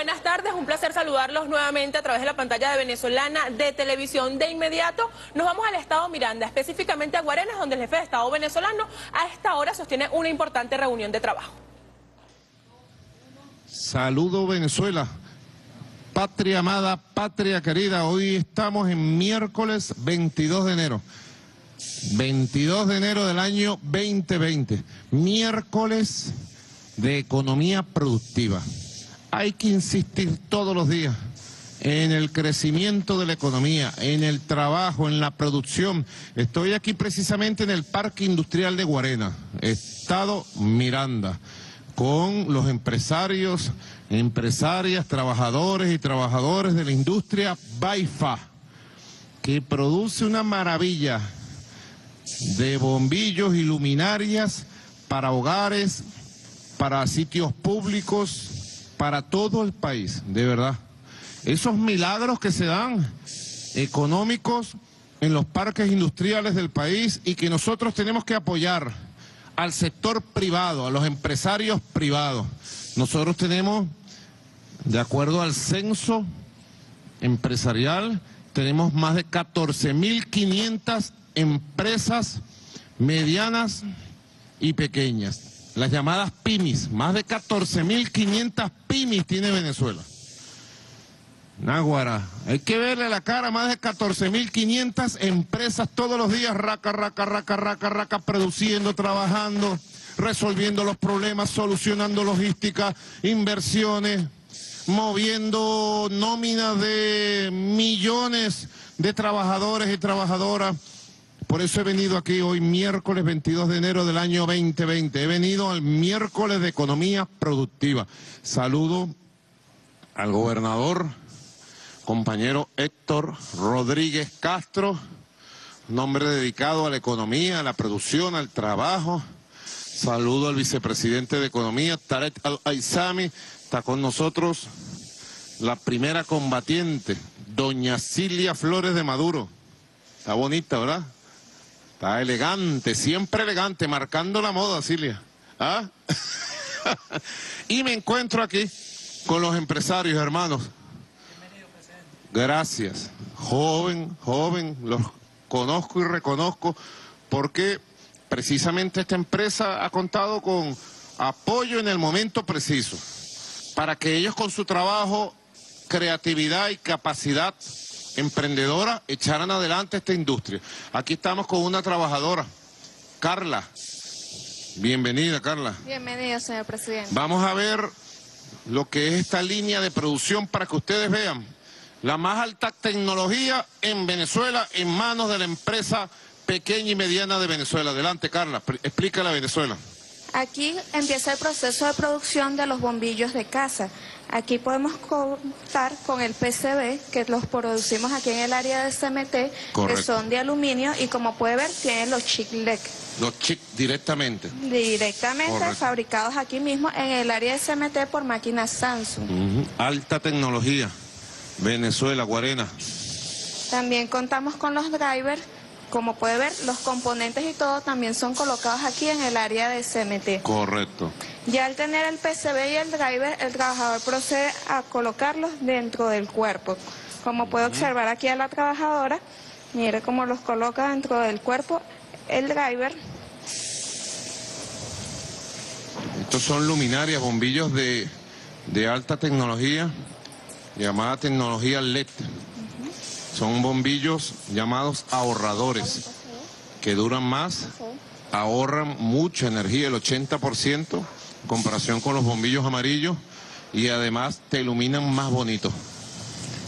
Buenas tardes, un placer saludarlos nuevamente a través de la pantalla de Venezolana de Televisión. De inmediato nos vamos al estado Miranda, específicamente a Guarenas, donde el jefe de Estado venezolano a esta hora sostiene una importante reunión de trabajo. Saludo Venezuela, patria amada, patria querida. Hoy estamos en miércoles 22 de enero. 22 de enero del año 2020, miércoles de economía productiva. Hay que insistir todos los días en el crecimiento de la economía, en el trabajo, en la producción. Estoy aquí precisamente en el Parque Industrial de Guarena, Estado Miranda, con los empresarios, empresarias, trabajadores y trabajadores de la industria Baifa, que produce una maravilla de bombillos y luminarias para hogares, para sitios públicos, para todo el país, de verdad. Esos milagros que se dan económicos en los parques industriales del país y que nosotros tenemos que apoyar al sector privado, a los empresarios privados. Nosotros tenemos, de acuerdo al censo empresarial, tenemos más de 14.500 empresas medianas y pequeñas, las llamadas PYMIS, más de 14.500 PYMIS tiene Venezuela. Náguara, hay que verle la cara más de 14.500 empresas todos los días, raca, raca, raca, raca, raca, produciendo, trabajando, resolviendo los problemas, solucionando logística, inversiones, moviendo nóminas de millones de trabajadores y trabajadoras. Por eso he venido aquí hoy, miércoles 22 de enero del año 2020. He venido al miércoles de economía productiva. Saludo al gobernador, compañero Héctor Rodríguez Castro, nombre dedicado a la economía, a la producción, al trabajo. Saludo al vicepresidente de Economía, Tarek Al-Aizami. Está con nosotros la primera combatiente, doña Cilia Flores de Maduro. Está bonita, ¿verdad? Está elegante, siempre elegante, marcando la moda, Cilia. ¿Ah? y me encuentro aquí con los empresarios, hermanos. Gracias. Joven, joven, los conozco y reconozco porque precisamente esta empresa ha contado con apoyo en el momento preciso para que ellos con su trabajo, creatividad y capacidad emprendedora echaran adelante esta industria. Aquí estamos con una trabajadora, Carla. Bienvenida, Carla. Bienvenida, señor presidente. Vamos a ver lo que es esta línea de producción para que ustedes vean. La más alta tecnología en Venezuela en manos de la empresa pequeña y mediana de Venezuela. Adelante, Carla, explícale a Venezuela. Aquí empieza el proceso de producción de los bombillos de casa. Aquí podemos contar con el PCB, que los producimos aquí en el área de CMT, Correcto. que son de aluminio y como puede ver tienen los chic-lec. Los chic directamente. Directamente Correcto. fabricados aquí mismo en el área de CMT por máquinas Samsung. Alta tecnología. Venezuela, Guarena. También contamos con los drivers. Como puede ver, los componentes y todo también son colocados aquí en el área de CMT. Correcto. Ya al tener el PCB y el driver, el trabajador procede a colocarlos dentro del cuerpo. Como puede observar aquí a la trabajadora, mire cómo los coloca dentro del cuerpo el driver. Estos son luminarias, bombillos de, de alta tecnología, llamada tecnología LED. Son bombillos llamados ahorradores, que duran más, ahorran mucha energía, el 80%, en comparación con los bombillos amarillos, y además te iluminan más bonito.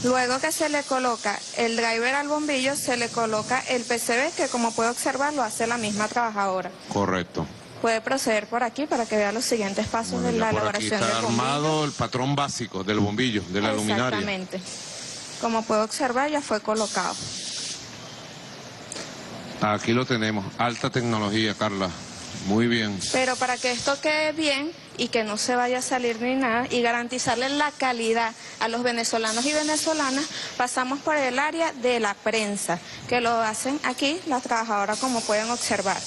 Luego que se le coloca el driver al bombillo, se le coloca el PCB, que como puede observar lo hace la misma trabajadora. Correcto. Puede proceder por aquí para que vea los siguientes pasos Bueno, de la por aquí elaboración está del bombillo. armado el patrón básico del bombillo, de la luminaria. Exactamente. Como puede observar, ya fue colocado. Aquí lo tenemos, alta tecnología, Carla. Muy bien. Pero para que esto quede bien y que no se vaya a salir ni nada y garantizarle la calidad a los venezolanos y venezolanas, pasamos por el área de la prensa, que lo hacen aquí las trabajadoras como pueden observar.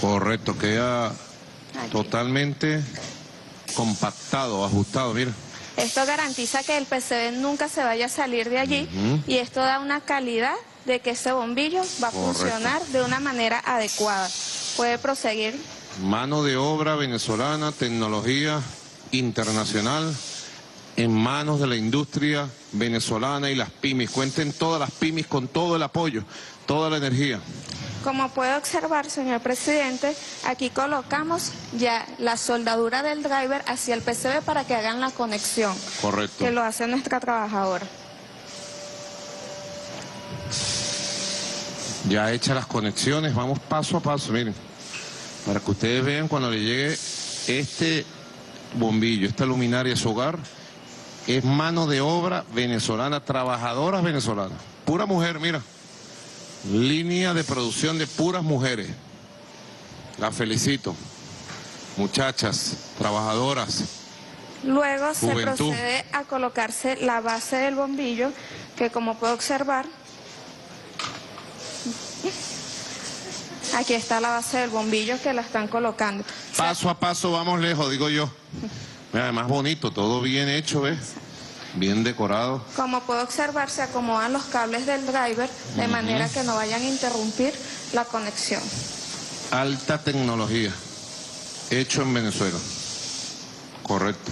Correcto, queda totalmente compactado, ajustado, mira. Esto garantiza que el PCB nunca se vaya a salir de allí y esto da una calidad de que ese bombillo va a Correcto. funcionar de una manera adecuada. Puede proseguir. Mano de obra venezolana, tecnología internacional, en manos de la industria venezolana y las pymes. Cuenten todas las pymes con todo el apoyo, toda la energía. Como puede observar, señor presidente, aquí colocamos ya la soldadura del driver hacia el PCB para que hagan la conexión, Correcto. que lo hace nuestra trabajadora. Ya hechas las conexiones, vamos paso a paso, miren. Para que ustedes vean cuando le llegue este bombillo, esta luminaria a su hogar, es mano de obra venezolana, trabajadoras venezolanas. Pura mujer, mira. Línea de producción de puras mujeres. La felicito. Muchachas, trabajadoras. Luego se procede a colocarse la base del bombillo, que como puede observar, aquí está la base del bombillo que la están colocando. Paso a paso vamos lejos, digo yo. Mira, Además bonito, todo bien hecho, ¿ves? Bien decorado. Como puede observar, se acomodan los cables del driver de manera que no vayan a interrumpir la conexión. Alta tecnología. Hecho en Venezuela. Correcto.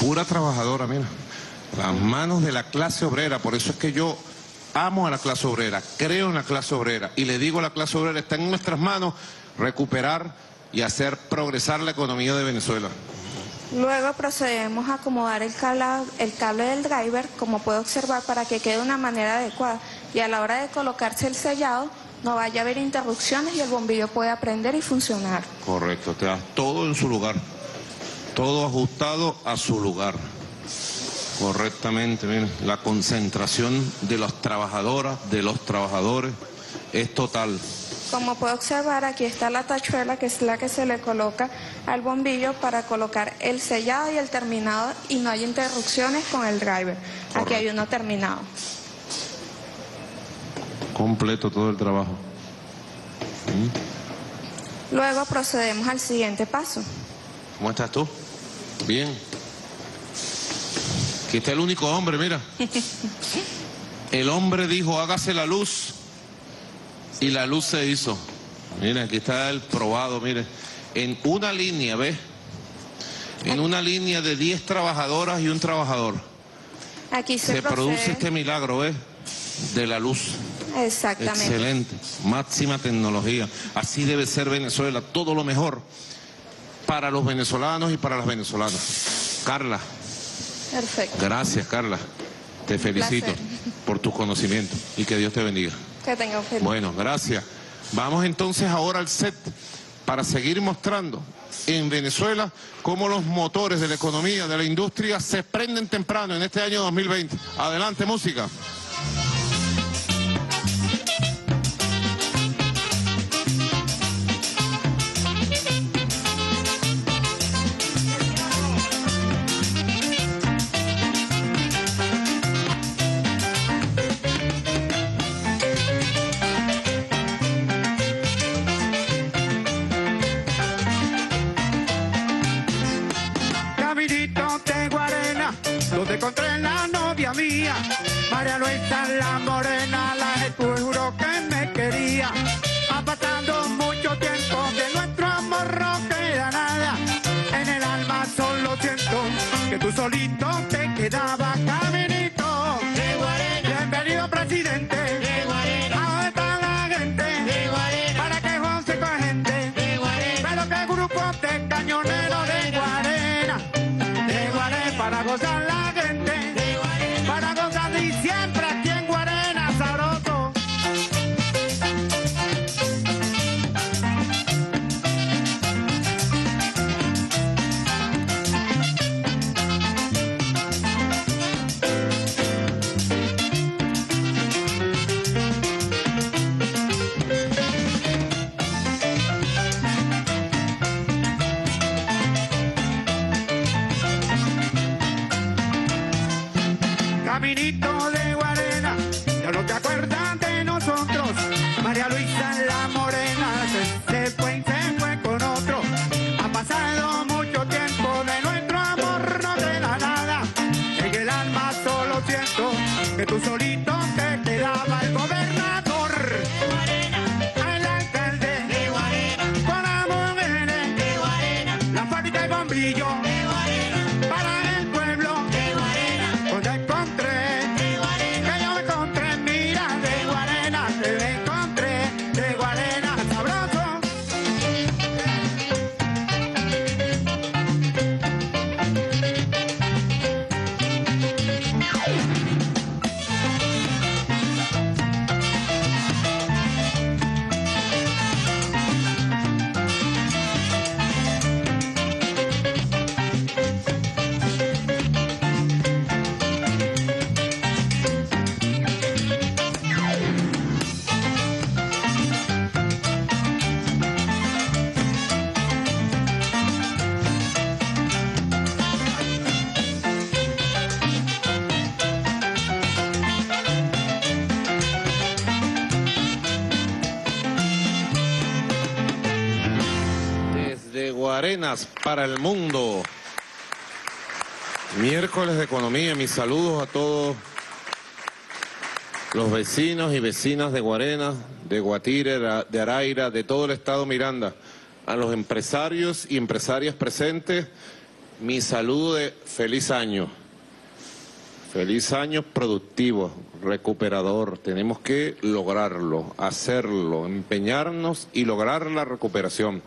Pura trabajadora, mira. Las manos de la clase obrera. Por eso es que yo amo a la clase obrera, creo en la clase obrera. Y le digo a la clase obrera, está en nuestras manos recuperar y hacer progresar la economía de Venezuela. Luego procedemos a acomodar el cable, el cable del driver, como puede observar, para que quede de una manera adecuada. Y a la hora de colocarse el sellado, no vaya a haber interrupciones y el bombillo pueda prender y funcionar. Correcto, te das todo en su lugar. Todo ajustado a su lugar. Correctamente, miren, la concentración de las trabajadoras, de los trabajadores, es total. Como puede observar, aquí está la tachuela, que es la que se le coloca al bombillo para colocar el sellado y el terminado y no hay interrupciones con el driver. Aquí hay uno terminado. Completo todo el trabajo. Luego procedemos al siguiente paso. ¿Cómo estás tú? Bien. Aquí está el único hombre, mira. El hombre dijo, hágase la luz. Y la luz se hizo. Mira, aquí está el probado, mire. En una línea, ¿ves? En una línea de 10 trabajadoras y un trabajador. Aquí se, Se produce este milagro, ¿ves? De la luz. Exactamente. Excelente. Máxima tecnología. Así debe ser Venezuela. Todo lo mejor para los venezolanos y para las venezolanas. Carla, Perfecto. gracias, Carla. Te felicito por tus conocimientos y que Dios te bendiga. Que tenga Bueno, gracias. Vamos entonces ahora al set para seguir mostrando en Venezuela cómo los motores de la economía, de la industria, se prenden temprano en este año 2020. Adelante, música. Novia mía. María Luisa la morena, la juró que me quería. Para el mundo. Miércoles de Economía, mis saludos a todos los vecinos y vecinas de Guarenas, de Guatire, de Araira, de todo el estado Miranda, a los empresarios y empresarias presentes, mi saludo de feliz año. Feliz año productivo, recuperador. Tenemos que lograrlo, hacerlo, empeñarnos y lograr la recuperación.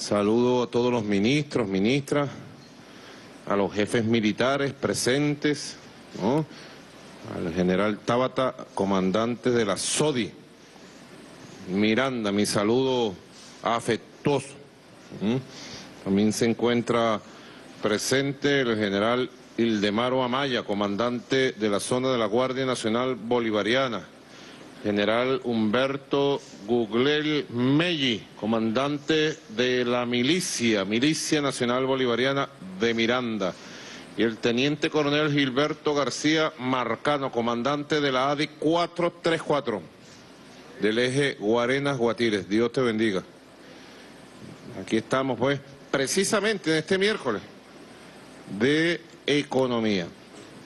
Saludo a todos los ministros, ministras, a los jefes militares presentes, al general Tabata, comandante de la SODI. Miranda, mi saludo afectuoso. También se encuentra presente el general Ildemaro Amaya, comandante de la zona de la Guardia Nacional Bolivariana. General Humberto Guglel Melli, comandante de la milicia, Milicia Nacional Bolivariana de Miranda. Y el teniente coronel Gilberto García Marcano, comandante de la ADI 434, del eje Guarenas-Guatires. Dios te bendiga. Aquí estamos, pues, precisamente en este miércoles de economía.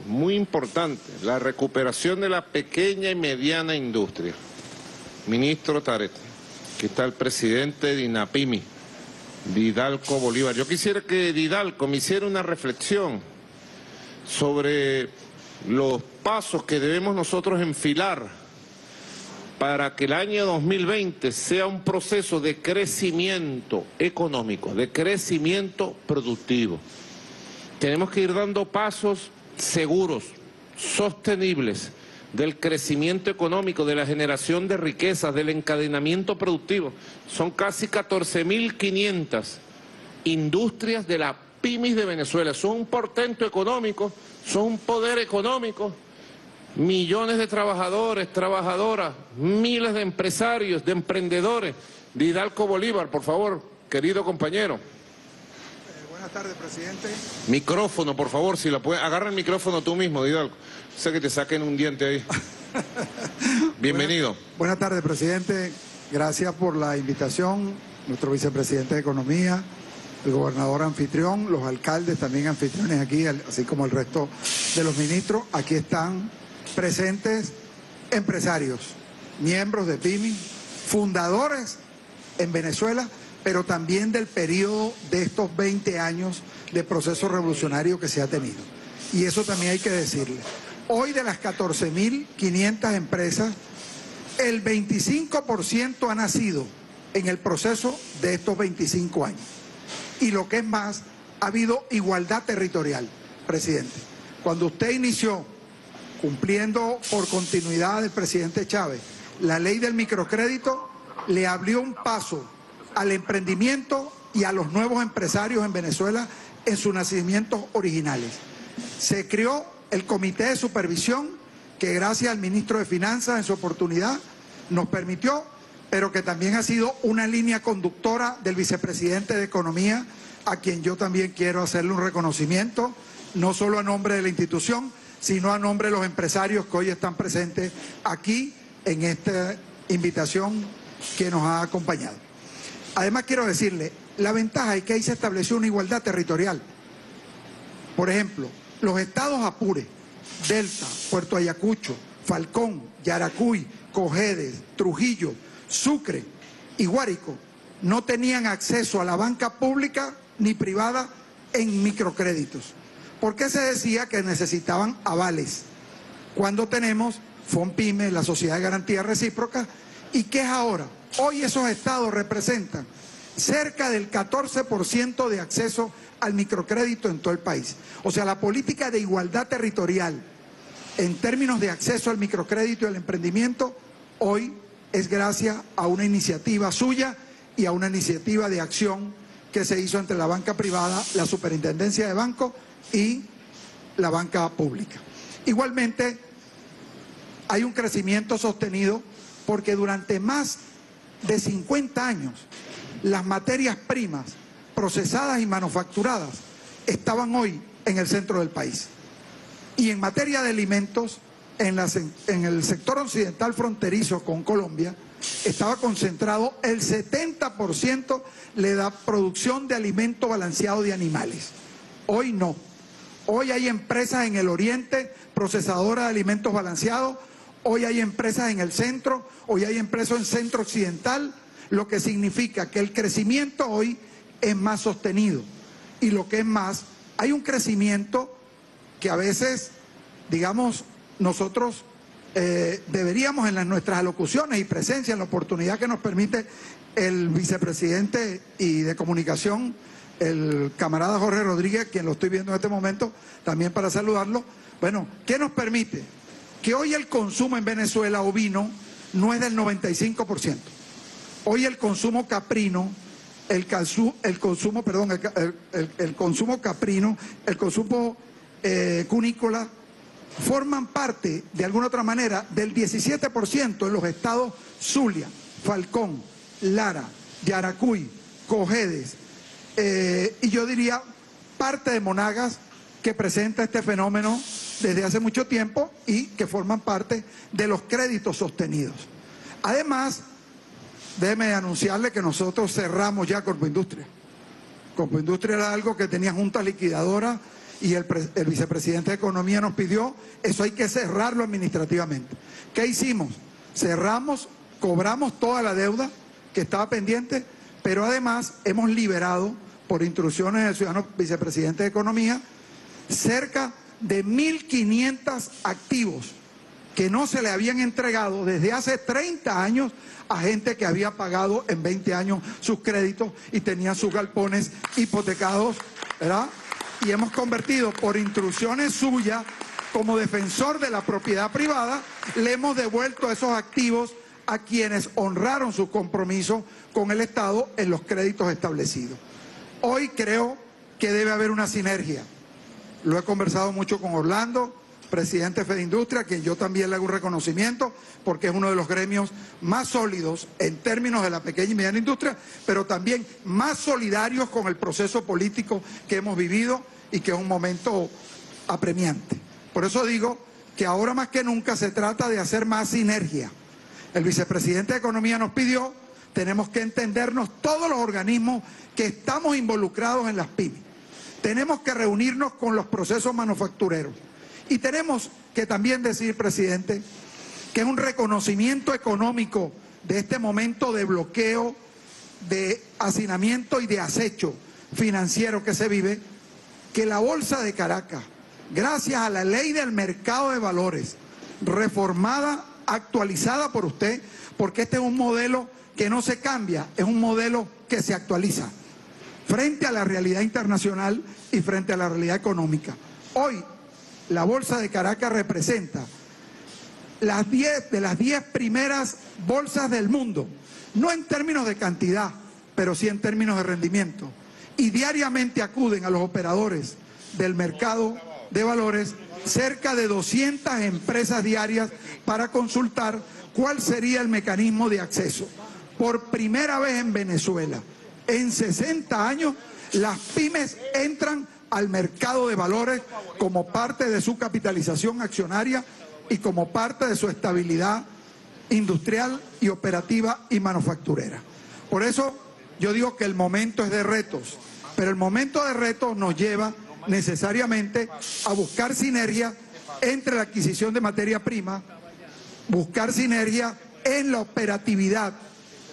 Muy importante, la recuperación de la pequeña y mediana industria. Ministro Taret, aquí está el presidente de INAPIMI, Didalco Bolívar. Yo quisiera que Didalco me hiciera una reflexión sobre los pasos que debemos nosotros enfilar para que el año 2020 sea un proceso de crecimiento económico, de crecimiento productivo. Tenemos que ir dando pasos seguros, sostenibles, del crecimiento económico, de la generación de riquezas, del encadenamiento productivo. Son casi 14.500 industrias de la pymes de Venezuela. Son un portento económico, son un poder económico. Millones de trabajadores, trabajadoras, miles de empresarios, de emprendedores. De Hidalgo Bolívar, por favor, querido compañero. Buenas tardes, presidente. Micrófono, por favor, si la puede. Agarra el micrófono tú mismo, Hidalgo. Sé que te saquen un diente ahí. Bienvenido. Buenas, buenas tardes, presidente. Gracias por la invitación. Nuestro vicepresidente de Economía, el gobernador anfitrión, los alcaldes también anfitriones aquí, así como el resto de los ministros. Aquí están presentes empresarios, miembros de PIMI, fundadores en Venezuela, pero también del periodo de estos 20 años de proceso revolucionario que se ha tenido. Y eso también hay que decirle. Hoy de las 14.500 empresas, el 25% ha nacido en el proceso de estos 25 años. Y lo que es más, ha habido igualdad territorial, presidente. Cuando usted inició, cumpliendo por continuidad del presidente Chávez, la ley del microcrédito, le abrió un paso al emprendimiento y a los nuevos empresarios en Venezuela en sus nacimientos originales. Se creó el Comité de Supervisión que gracias al ministro de Finanzas en su oportunidad nos permitió, pero que también ha sido una línea conductora del vicepresidente de Economía, a quien yo también quiero hacerle un reconocimiento, no solo a nombre de la institución, sino a nombre de los empresarios que hoy están presentes aquí en esta invitación que nos ha acompañado. Además quiero decirle, la ventaja es que ahí se estableció una igualdad territorial. Por ejemplo, los estados Apure, Delta, Puerto Ayacucho, Falcón, Yaracuy, Cojedes, Trujillo, Sucre y Guárico no tenían acceso a la banca pública ni privada en microcréditos. ¿Por qué se decía que necesitaban avales? Cuando tenemos FONPYME, la Sociedad de Garantía Recíproca, ¿y qué es ahora? Hoy esos estados representan cerca del 14% de acceso al microcrédito en todo el país. O sea, la política de igualdad territorial en términos de acceso al microcrédito y al emprendimiento hoy es gracias a una iniciativa suya y a una iniciativa de acción que se hizo entre la banca privada, la superintendencia de banco y la banca pública. Igualmente, hay un crecimiento sostenido porque durante más de 50 años las materias primas procesadas y manufacturadas estaban hoy en el centro del país. Y en materia de alimentos, en, en el sector occidental fronterizo con Colombia, estaba concentrado el 70% de la producción de alimento balanceado de animales. Hoy no. Hoy hay empresas en el oriente procesadoras de alimentos balanceados, hoy hay empresas en el centro, hoy hay empresas en centro occidental, lo que significa que el crecimiento hoy es más sostenido. Y lo que es más, hay un crecimiento que a veces, digamos, nosotros eh, deberíamos en las, nuestras alocuciones y presencia, en la oportunidad que nos permite el vicepresidente y de comunicación, el camarada Jorge Rodríguez, quien lo estoy viendo en este momento, también para saludarlo. Bueno, ¿qué nos permite? Que hoy el consumo en Venezuela ovino no es del 95%. Hoy el consumo caprino, el, consumo, perdón, el, consumo caprino, el consumo eh, cunícola, forman parte, de alguna otra manera, del 17% en los estados Zulia, Falcón, Lara, Yaracuy, Cojedes, eh, y yo diría parte de Monagas que presenta este fenómeno desde hace mucho tiempo y que forman parte de los créditos sostenidos. Además, déjeme anunciarle que nosotros cerramos ya Corpo Industria. Corpo Industria era algo que tenía junta liquidadora y el, el, vicepresidente de Economía nos pidió, eso hay que cerrarlo administrativamente. ¿Qué hicimos? Cerramos, cobramos toda la deuda que estaba pendiente, pero además hemos liberado, por instrucciones del ciudadano vicepresidente de Economía, cerca de 1.500 activos que no se le habían entregado desde hace 30 años a gente que había pagado en 20 años sus créditos y tenía sus galpones hipotecados, ¿verdad? Y hemos convertido por instrucciones suyas como defensor de la propiedad privada, le hemos devuelto esos activos a quienes honraron su compromiso con el Estado en los créditos establecidos. Hoy creo que debe haber una sinergia. Lo he conversado mucho con Orlando, presidente de Fedindustria, a quien yo también le hago un reconocimiento, porque es uno de los gremios más sólidos en términos de la pequeña y mediana industria, pero también más solidarios con el proceso político que hemos vivido y que es un momento apremiante. Por eso digo que ahora más que nunca se trata de hacer más sinergia. El vicepresidente de Economía nos pidió, tenemos que entendernos todos los organismos que estamos involucrados en las pymes. Tenemos que reunirnos con los procesos manufactureros. Y tenemos que también decir, presidente, que es un reconocimiento económico de este momento de bloqueo, de hacinamiento y de acecho financiero que se vive, que la Bolsa de Caracas, gracias a la ley del mercado de valores, reformada, actualizada por usted, porque este es un modelo que no se cambia, es un modelo que se actualiza frente a la realidad internacional y frente a la realidad económica. Hoy la Bolsa de Caracas representa las 10 de las 10 primeras bolsas del mundo, no en términos de cantidad, pero sí en términos de rendimiento. Y diariamente acuden a los operadores del mercado de valores cerca de 200 empresas diarias para consultar cuál sería el mecanismo de acceso. Por primera vez en Venezuela, en 60 años, las pymes entran al mercado de valores como parte de su capitalización accionaria y como parte de su estabilidad industrial y operativa y manufacturera. Por eso yo digo que el momento es de retos, pero el momento de retos nos lleva necesariamente a buscar sinergia entre la adquisición de materia prima, buscar sinergia en la operatividad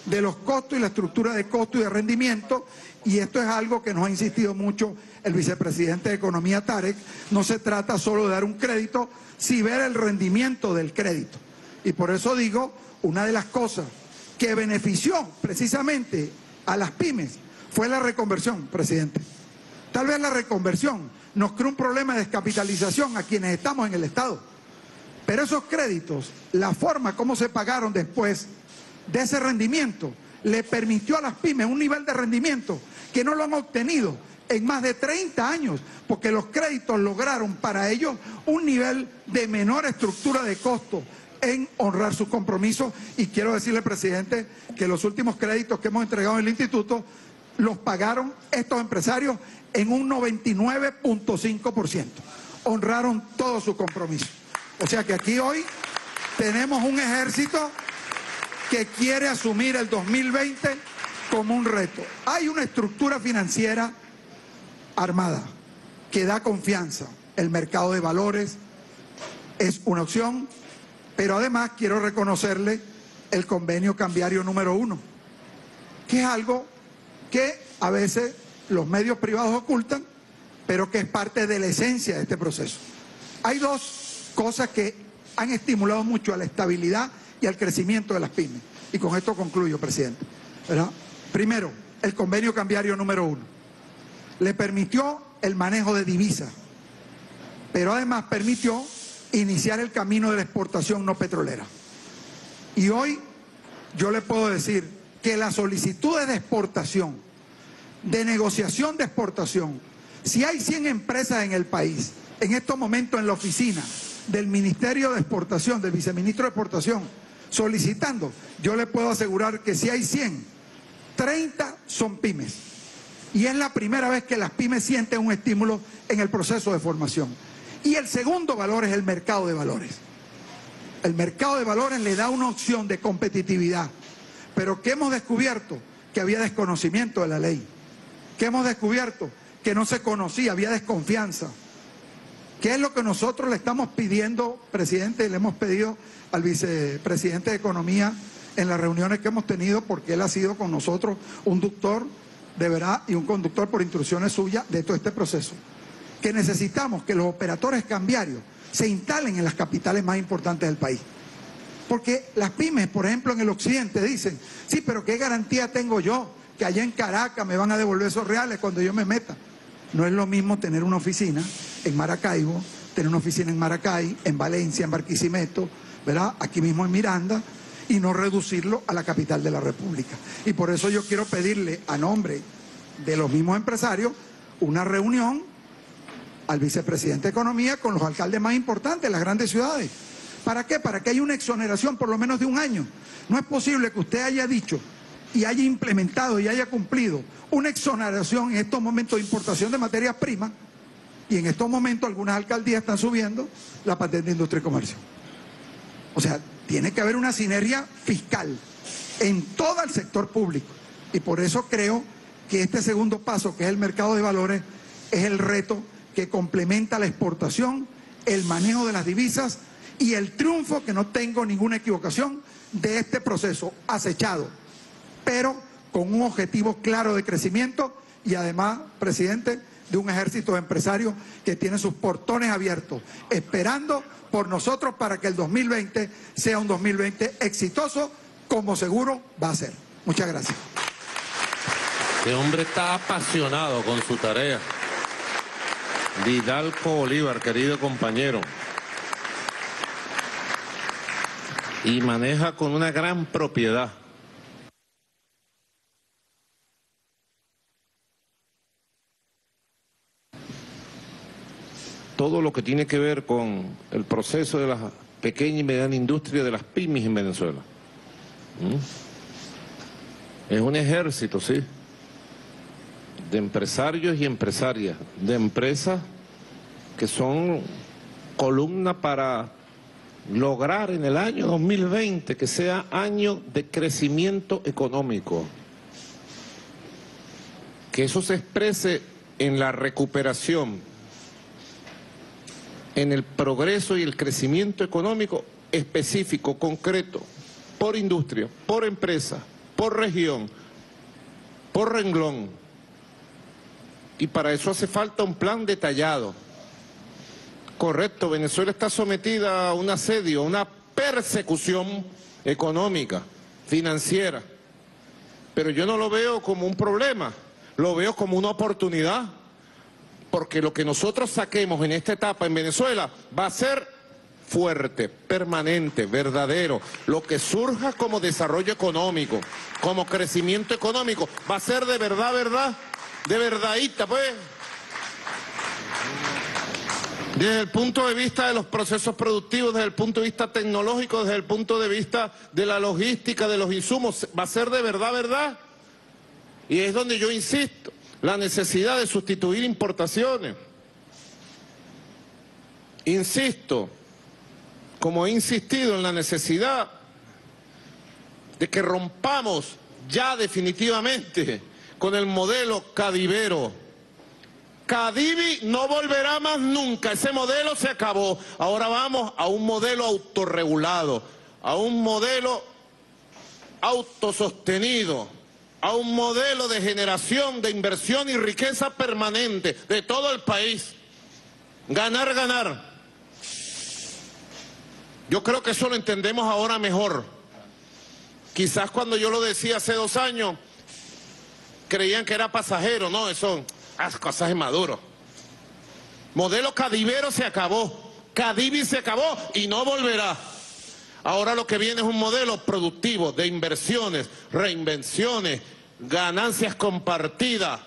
de los costos y la estructura de costo y de rendimiento, y esto es algo que nos ha insistido mucho el vicepresidente de Economía Tarek, no se trata solo de dar un crédito, sino ver el rendimiento del crédito. Y por eso digo, una de las cosas que benefició precisamente a las pymes fue la reconversión, presidente. Tal vez la reconversión nos creó un problema de descapitalización a quienes estamos en el Estado. Pero esos créditos, la forma como se pagaron después de ese rendimiento, le permitió a las pymes un nivel de rendimiento que no lo han obtenido en más de 30 años, porque los créditos lograron para ellos un nivel de menor estructura de costo en honrar sus compromisos. Y quiero decirle, presidente, que los últimos créditos que hemos entregado en el instituto los pagaron estos empresarios en un 99.5%. Honraron todo su compromiso. O sea que aquí hoy tenemos un ejército que quiere asumir el 2020 como un reto. Hay una estructura financiera armada que da confianza. El mercado de valores es una opción, pero además quiero reconocerle el convenio cambiario número uno, que es algo que a veces los medios privados ocultan, pero que es parte de la esencia de este proceso. Hay dos cosas que han estimulado mucho a la estabilidad y al crecimiento de las pymes. Y con esto concluyo, presidente. Primero, el convenio cambiario número uno. Le permitió el manejo de divisas, pero además permitió iniciar el camino de la exportación no petrolera. Y hoy yo le puedo decir que las solicitudes de exportación, de negociación de exportación, si hay 100 empresas en el país, en estos momentos en la oficina del Ministerio de Exportación, del Viceministro de Exportación, solicitando, yo le puedo asegurar que si hay 100, 30 son pymes. Y es la primera vez que las pymes sienten un estímulo en el proceso de formación. Y el segundo valor es el mercado de valores. El mercado de valores le da una opción de competitividad, pero que hemos descubierto que había desconocimiento de la ley, que hemos descubierto que no se conocía, había desconfianza. ¿Qué es lo que nosotros le estamos pidiendo, presidente, y le hemos pedido al vicepresidente de Economía en las reuniones que hemos tenido, porque él ha sido con nosotros un doctor de verdad y un conductor por instrucciones suyas de todo este proceso? que necesitamos que los operadores cambiarios se instalen en las capitales más importantes del país. Porque las pymes, por ejemplo, en el occidente dicen, sí, pero ¿qué garantía tengo yo que allá en Caracas me van a devolver esos reales cuando yo me meta? No es lo mismo tener una oficina en Maracaibo, tener una oficina en Maracay, en Valencia, en Barquisimeto, ¿verdad? Aquí mismo en Miranda, y no reducirlo a la capital de la República. Y por eso yo quiero pedirle a nombre de los mismos empresarios una reunión al vicepresidente de Economía con los alcaldes más importantes de las grandes ciudades. ¿Para qué? Para que haya una exoneración por lo menos de un año. No es posible que usted haya dicho y haya implementado y haya cumplido una exoneración en estos momentos de importación de materias primas y en estos momentos algunas alcaldías están subiendo la patente de industria y comercio. O sea, tiene que haber una sinergia fiscal en todo el sector público. Y por eso creo que este segundo paso, que es el mercado de valores, es el reto que complementa la exportación, el manejo de las divisas y el triunfo, que no tengo ninguna equivocación, de este proceso acechado, pero con un objetivo claro de crecimiento y además, presidente, de un ejército de empresarios que tiene sus portones abiertos, esperando por nosotros para que el 2020 sea un 2020 exitoso, como seguro va a ser. Muchas gracias. Este hombre está apasionado con su tarea. Vidalco Bolívar, querido compañero. Y maneja con una gran propiedad. Todo lo que tiene que ver con el proceso de la pequeña y mediana industria de las pymes en Venezuela. ¿Mm? Es un ejército, sí de empresarios y empresarias, de empresas que son columna para lograr en el año 2020 que sea año de crecimiento económico, que eso se exprese en la recuperación, en el progreso y el crecimiento económico específico, concreto, por industria, por empresa, por región, por renglón. Y para eso hace falta un plan detallado. Correcto, Venezuela está sometida a un asedio, a una persecución económica, financiera. Pero yo no lo veo como un problema, lo veo como una oportunidad, porque lo que nosotros saquemos en esta etapa en Venezuela va a ser fuerte, permanente, verdadero. Lo que surja como desarrollo económico, como crecimiento económico, va a ser de verdad, verdad, de verdadita, pues. Desde el punto de vista de los procesos productivos, desde el punto de vista tecnológico, desde el punto de vista de la logística, de los insumos, va a ser de verdad, verdad. Y es donde yo insisto, la necesidad de sustituir importaciones. Insisto, como he insistido en la necesidad de que rompamos ya definitivamente con el modelo cadivero. Cadivi no volverá más nunca, ese modelo se acabó. Ahora vamos a un modelo autorregulado, a un modelo autosostenido, a un modelo de generación de inversión y riqueza permanente de todo el país. Ganar, ganar. Yo creo que eso lo entendemos ahora mejor. Quizás cuando yo lo decía hace dos años, creían que era pasajero, no, eso es cosas de Maduro. Modelo Cadivero se acabó, Cadivi se acabó y no volverá. Ahora lo que viene es un modelo productivo de inversiones, reinvenciones, ganancias compartidas,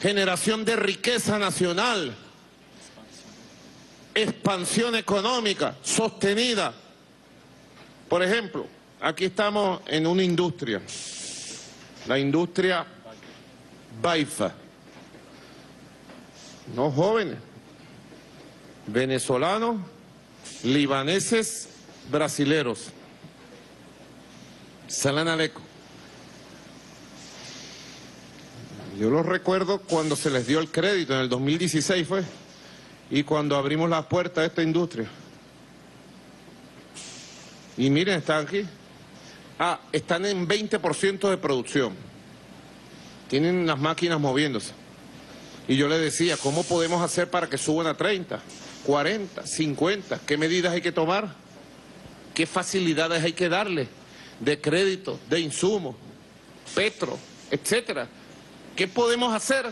generación de riqueza nacional, expansión económica sostenida. Por ejemplo, aquí estamos en una industria, la industria Baifa. No jóvenes, venezolanos, libaneses, brasileros. Salan Aleco. Yo los recuerdo cuando se les dio el crédito, en el 2016 fue, y cuando abrimos las puertas de esta industria. Y miren, están aquí. Ah, están en 20% de producción. Tienen las máquinas moviéndose. Y yo les decía, ¿cómo podemos hacer para que suban a 30, 40, 50? ¿Qué medidas hay que tomar? ¿Qué facilidades hay que darle? De crédito, de insumos, petro, etcétera. ¿Qué podemos hacer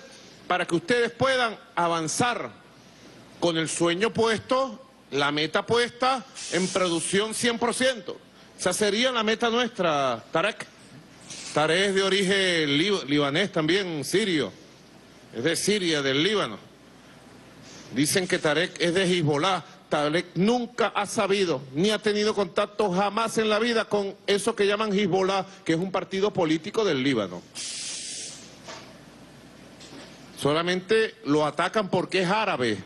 para que ustedes puedan avanzar con el sueño puesto, la meta puesta en producción 100%? Esa sería la meta nuestra, Tarek. Tarek es de origen libanés también, sirio. Es de Siria, del Líbano. Dicen que Tarek es de Hezbollah. Nunca ha sabido ni ha tenido contacto jamás en la vida con eso que llaman Hezbollah, que es un partido político del Líbano. Solamente lo atacan porque es árabe,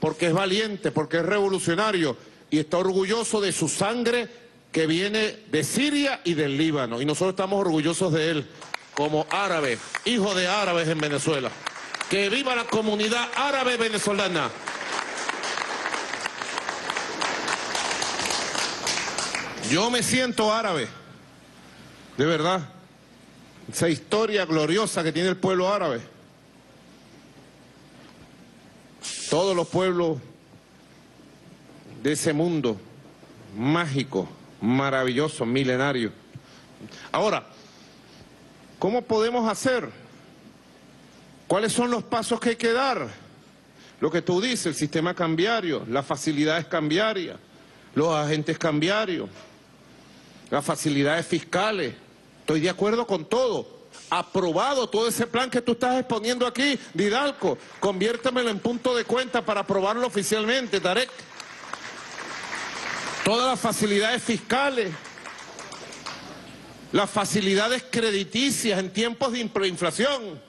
porque es valiente, porque es revolucionario y está orgulloso de su sangre que viene de Siria y del Líbano. Y nosotros estamos orgullosos de él como árabe, hijo de árabes en Venezuela. Que viva la comunidad árabe venezolana. Yo me siento árabe, de verdad. Esa historia gloriosa que tiene el pueblo árabe. Todos los pueblos de ese mundo mágico, maravilloso, milenario. Ahora, ¿cómo podemos hacer? ¿Cuáles son los pasos que hay que dar? Lo que tú dices, el sistema cambiario, las facilidades cambiarias, los agentes cambiarios, las facilidades fiscales. Estoy de acuerdo con todo. Aprobado todo ese plan que tú estás exponiendo aquí, Didalco. Conviértemelo en punto de cuenta para aprobarlo oficialmente, Tarek. Todas las facilidades fiscales, las facilidades crediticias en tiempos de inflación.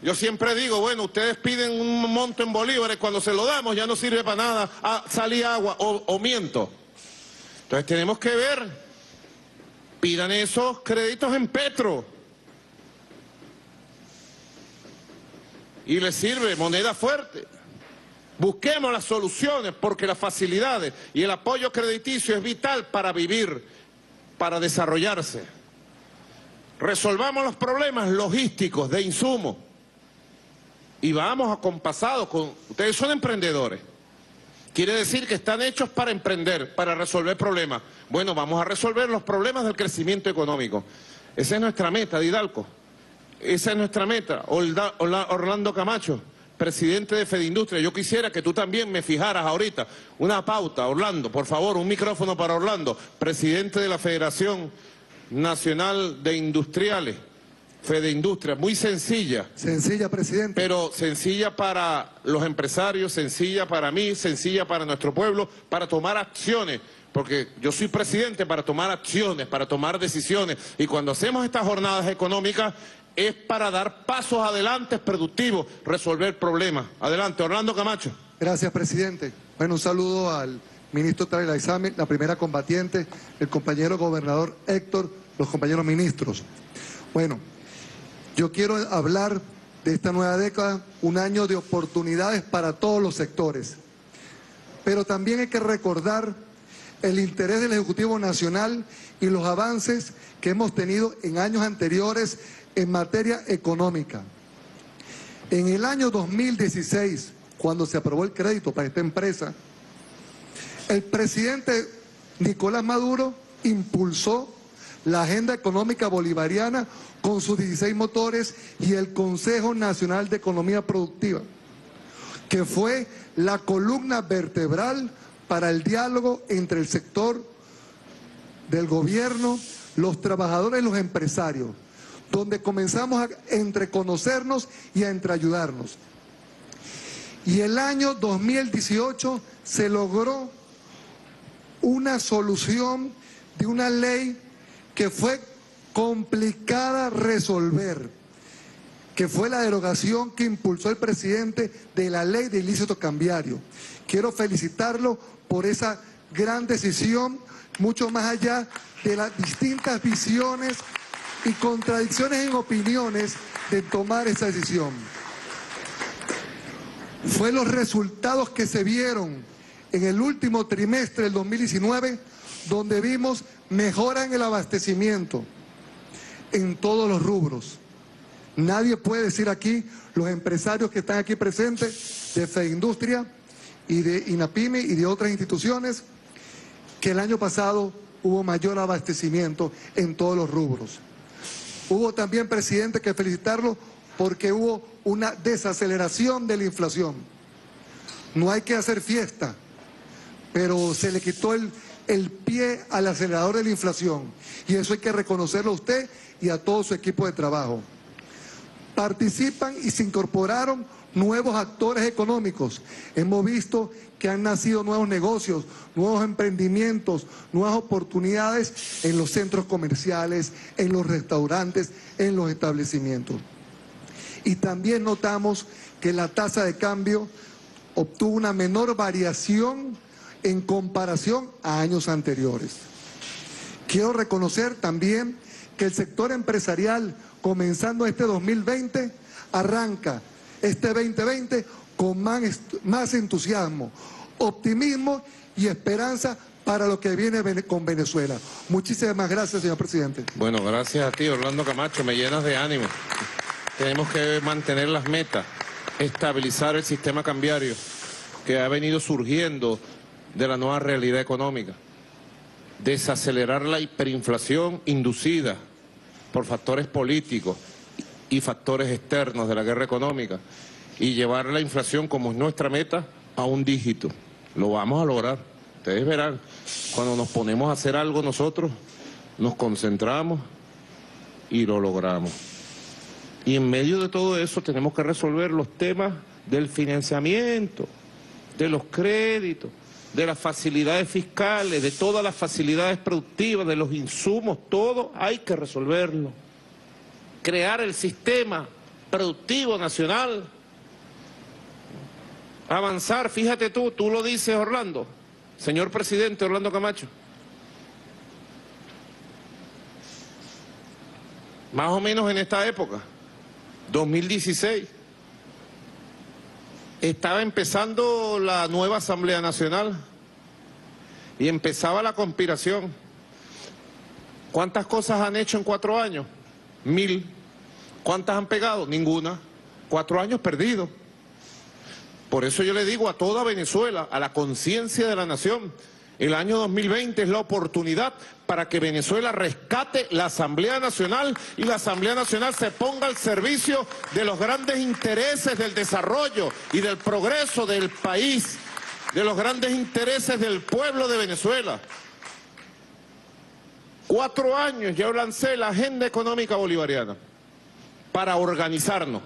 Yo siempre digo, bueno, ustedes piden un monto en bolívares, cuando se lo damos ya no sirve para nada, ah, salí agua o, o miento. Entonces tenemos que ver, pidan esos créditos en petro. Y les sirve moneda fuerte. Busquemos las soluciones porque las facilidades y el apoyo crediticio es vital para vivir para desarrollarse. Resolvamos los problemas logísticos de insumos y vamos acompasados con... Ustedes son emprendedores. Quiere decir que están hechos para emprender, para resolver problemas. Bueno, vamos a resolver los problemas del crecimiento económico. Esa es nuestra meta, Didalco. Esa es nuestra meta. Orlando Camacho, presidente de Fedindustria, yo quisiera que tú también me fijaras ahorita una pauta, Orlando, por favor, un micrófono para Orlando, presidente de la Federación Nacional de Industriales. Fede Industria, muy sencilla. Sencilla, presidente. Pero sencilla para los empresarios, sencilla para mí, sencilla para nuestro pueblo, para tomar acciones. Porque yo soy presidente para tomar acciones, para tomar decisiones. Y cuando hacemos estas jornadas económicas es para dar pasos adelante productivos, resolver problemas. Adelante, Orlando Camacho. Gracias, presidente. Bueno, un saludo al ministro Examen, la primera combatiente, el compañero gobernador Héctor, los compañeros ministros. Bueno, yo quiero hablar de esta nueva década, un año de oportunidades para todos los sectores. Pero también hay que recordar el interés del Ejecutivo Nacional y los avances que hemos tenido en años anteriores en materia económica. En el año 2016, cuando se aprobó el crédito para esta empresa, el presidente Nicolás Maduro impulsó la agenda económica bolivariana con sus 16 motores y el Consejo Nacional de Economía Productiva, que fue la columna vertebral para el diálogo entre el sector del gobierno, los trabajadores y los empresarios, donde comenzamos a entreconocernos y a entreayudarnos. Y el año 2018 se logró una solución de una ley que fue complicada resolver, que fue la derogación que impulsó el presidente de la ley de ilícito cambiario. Quiero felicitarlo por esa gran decisión, mucho más allá de las distintas visiones y contradicciones en opiniones de tomar esa decisión. Fue los resultados que se vieron en el último trimestre del 2019 donde vimos mejora en el abastecimiento en todos los rubros. Nadie puede decir aquí, los empresarios que están aquí presentes de FEINDUSTRIA y de INAPIME y de otras instituciones, que el año pasado hubo mayor abastecimiento en todos los rubros. Hubo también, presidente, que felicitarlo porque hubo una desaceleración de la inflación. No hay que hacer fiesta, pero se le quitó el, el pie al acelerador de la inflación. Y eso hay que reconocerlo a usted y a todo su equipo de trabajo. Participan y se incorporaron nuevos actores económicos. Hemos visto que han nacido nuevos negocios, nuevos emprendimientos, nuevas oportunidades en los centros comerciales, en los restaurantes, en los establecimientos. Y también notamos que la tasa de cambio obtuvo una menor variación en comparación a años anteriores. Quiero reconocer también que el sector empresarial, comenzando este 2020, arranca este 2020 con más, más entusiasmo, optimismo y esperanza para lo que viene con Venezuela. Muchísimas gracias, señor presidente. Bueno, gracias a ti, Orlando Camacho, me llenas de ánimo. Tenemos que mantener las metas, estabilizar el sistema cambiario que ha venido surgiendo de la nueva realidad económica, desacelerar la hiperinflación inducida por factores políticos y factores externos de la guerra económica y llevar la inflación como es nuestra meta a un dígito. Lo vamos a lograr. Ustedes verán, cuando nos ponemos a hacer algo nosotros, nos concentramos y lo logramos. Y en medio de todo eso tenemos que resolver los temas del financiamiento, de los créditos, de las facilidades fiscales, de todas las facilidades productivas, de los insumos, todo hay que resolverlo. Crear el sistema productivo nacional. Avanzar, fíjate tú, tú lo dices Orlando, señor presidente Orlando Camacho. Más o menos en esta época, 2016 estaba empezando la nueva Asamblea Nacional y empezaba la conspiración. ¿Cuántas cosas han hecho en cuatro años? Mil. ¿Cuántas han pegado? Ninguna. Cuatro años perdidos. Por eso yo le digo a toda Venezuela, a la conciencia de la nación, el año 2020 es la oportunidad para que Venezuela rescate la Asamblea Nacional y la Asamblea Nacional se ponga al servicio de los grandes intereses del desarrollo y del progreso del país, de los grandes intereses del pueblo de Venezuela. Cuatro años yo lancé la Agenda Económica Bolivariana para organizarnos.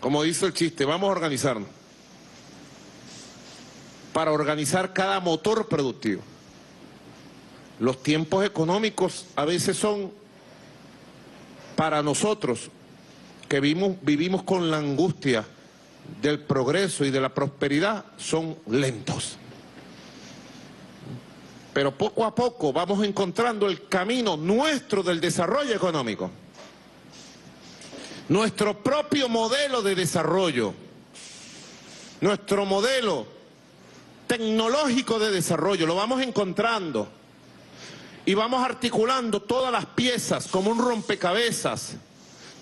Como dice el chiste, vamos a organizarnos para organizar cada motor productivo. Los tiempos económicos a veces son para nosotros que vivimos, con la angustia del progreso y de la prosperidad, son lentos. Pero poco a poco vamos encontrando el camino nuestro del desarrollo económico. Nuestro propio modelo de desarrollo, nuestro modelo tecnológico de desarrollo, lo vamos encontrando y vamos articulando todas las piezas como un rompecabezas,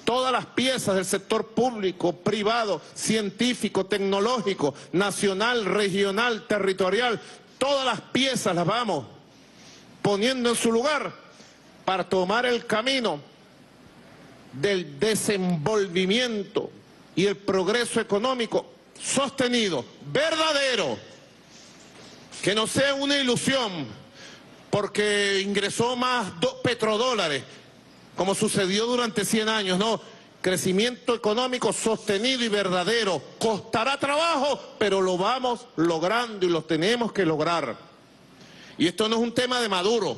todas las piezas del sector público, privado, científico, tecnológico, nacional, regional, territorial, todas las piezas las vamos poniendo en su lugar para tomar el camino del desenvolvimiento y el progreso económico sostenido, verdadero, que no sea una ilusión, porque ingresó más petrodólares, como sucedió durante 100 años, no. Crecimiento económico sostenido y verdadero. Costará trabajo, pero lo vamos logrando y lo tenemos que lograr. Y esto no es un tema de Maduro.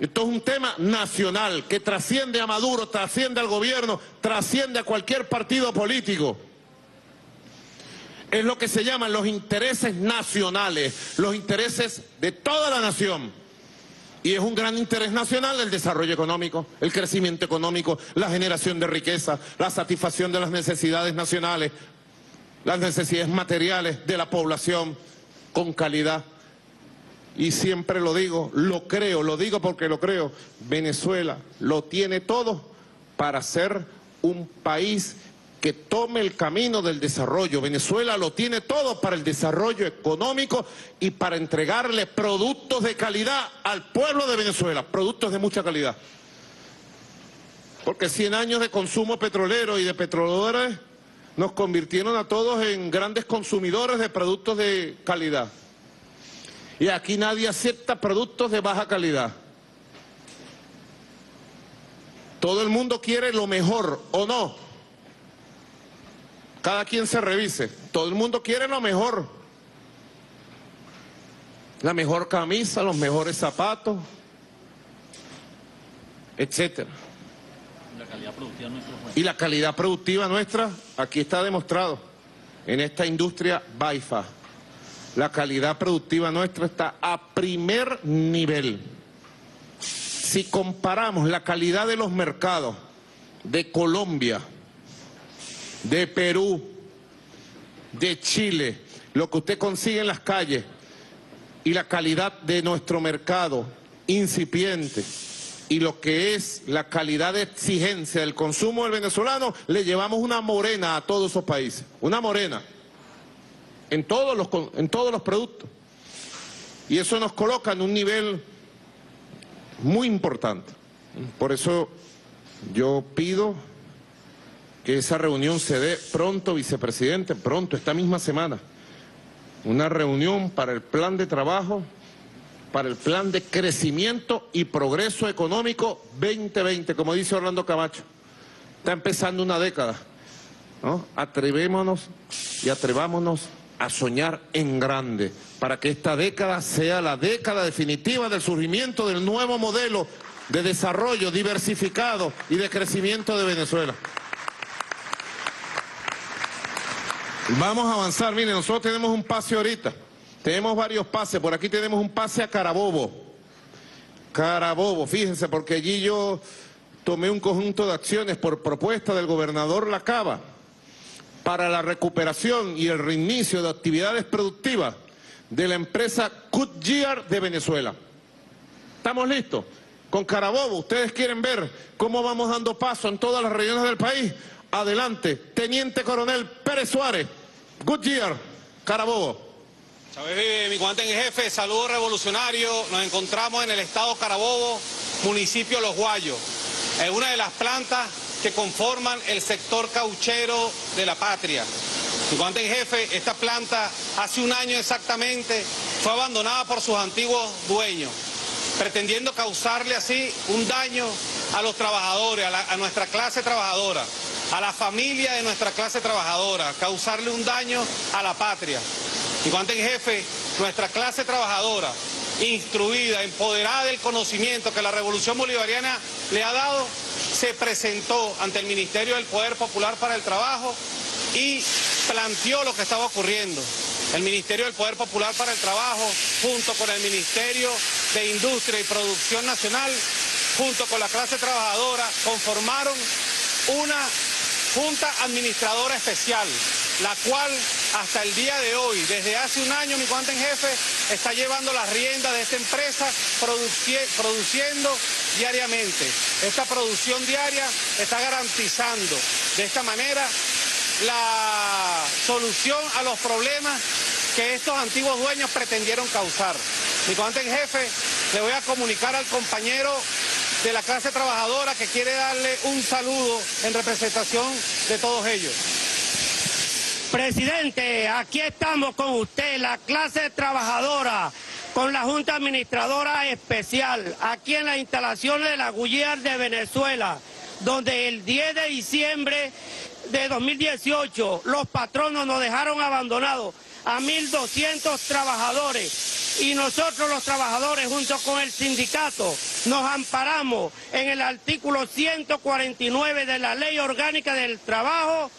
Esto es un tema nacional que trasciende a Maduro, trasciende al gobierno, trasciende a cualquier partido político es lo que se llaman los intereses nacionales, los intereses de toda la nación. Y es un gran interés nacional el desarrollo económico, el crecimiento económico, la generación de riqueza, la satisfacción de las necesidades nacionales, las necesidades materiales de la población con calidad. Y siempre lo digo, lo creo, lo digo porque lo creo, Venezuela lo tiene todo para ser un país que tome el camino del desarrollo. Venezuela lo tiene todo para el desarrollo económico y para entregarle productos de calidad al pueblo de Venezuela, productos de mucha calidad. Porque 100 años de consumo petrolero y de petrodólares nos convirtieron a todos en grandes consumidores de productos de calidad. Y aquí nadie acepta productos de baja calidad. Todo el mundo quiere lo mejor, ¿o no? Cada quien se revise. Todo el mundo quiere lo mejor. La mejor camisa, los mejores zapatos, etcétera. Y la calidad productiva nuestra, aquí está demostrado, en esta industria BAIFA. La calidad productiva nuestra está a primer nivel. Si comparamos la calidad de los mercados de Colombia, de Perú, de Chile, lo que usted consigue en las calles y la calidad de nuestro mercado incipiente y lo que es la calidad de exigencia del consumo del venezolano, le llevamos una morena a todos esos países, una morena en todos los, en todos los productos. Y eso nos coloca en un nivel muy importante. Por eso yo pido que esa reunión se dé pronto, vicepresidente, pronto, esta misma semana. Una reunión para el plan de trabajo, para el plan de crecimiento y progreso económico 2020, como dice Orlando Camacho. Está empezando una década. ¿no? Atrevémonos y atrevámonos a soñar en grande para que esta década sea la década definitiva del surgimiento del nuevo modelo de desarrollo diversificado y de crecimiento de Venezuela. Vamos a avanzar. Miren, nosotros tenemos un pase ahorita. Tenemos varios pases. Por aquí tenemos un pase a Carabobo. Carabobo, fíjense, porque allí yo tomé un conjunto de acciones por propuesta del gobernador Lacaba para la recuperación y el reinicio de actividades productivas de la empresa Goodyear de Venezuela. ¿Estamos listos? Con Carabobo, ustedes quieren ver cómo vamos dando paso en todas las regiones del país. Adelante, Teniente Coronel Pérez Suárez, Goodyear, Carabobo. Chávez vive, mi comandante en jefe, saludo revolucionario. Nos encontramos en el estado Carabobo, municipio Los Guayos. Es una de las plantas que conforman el sector cauchero de la patria. Mi comandante en jefe, esta planta hace un año exactamente fue abandonada por sus antiguos dueños, pretendiendo causarle así un daño a los trabajadores, a nuestra clase trabajadora, a la familia de nuestra clase trabajadora, causarle un daño a la patria. Mi comandante en jefe, nuestra clase trabajadora, instruida, empoderada del conocimiento que la revolución bolivariana le ha dado, se presentó ante el Ministerio del Poder Popular para el Trabajo y planteó lo que estaba ocurriendo. El Ministerio del Poder Popular para el Trabajo, junto con el Ministerio de Industria y Producción Nacional, junto con la clase trabajadora, conformaron una Junta Administradora Especial, la cual hasta el día de hoy, desde hace un año, mi comandante en jefe está llevando las riendas de esta empresa produci- produciendo diariamente. Esta producción diaria está garantizando de esta manera la solución a los problemas que estos antiguos dueños pretendieron causar. Mi comandante en jefe, le voy a comunicar al compañero de la clase trabajadora que quiere darle un saludo en representación de todos ellos. Presidente, aquí estamos con usted, la clase trabajadora, con la Junta Administradora Especial, aquí en las instalaciones de la Guyar de Venezuela, donde el 10 de diciembre de 2018 los patronos nos dejaron abandonados a 1.200 trabajadores. Y nosotros los trabajadores junto con el sindicato nos amparamos en el artículo 149 de la Ley Orgánica del Trabajo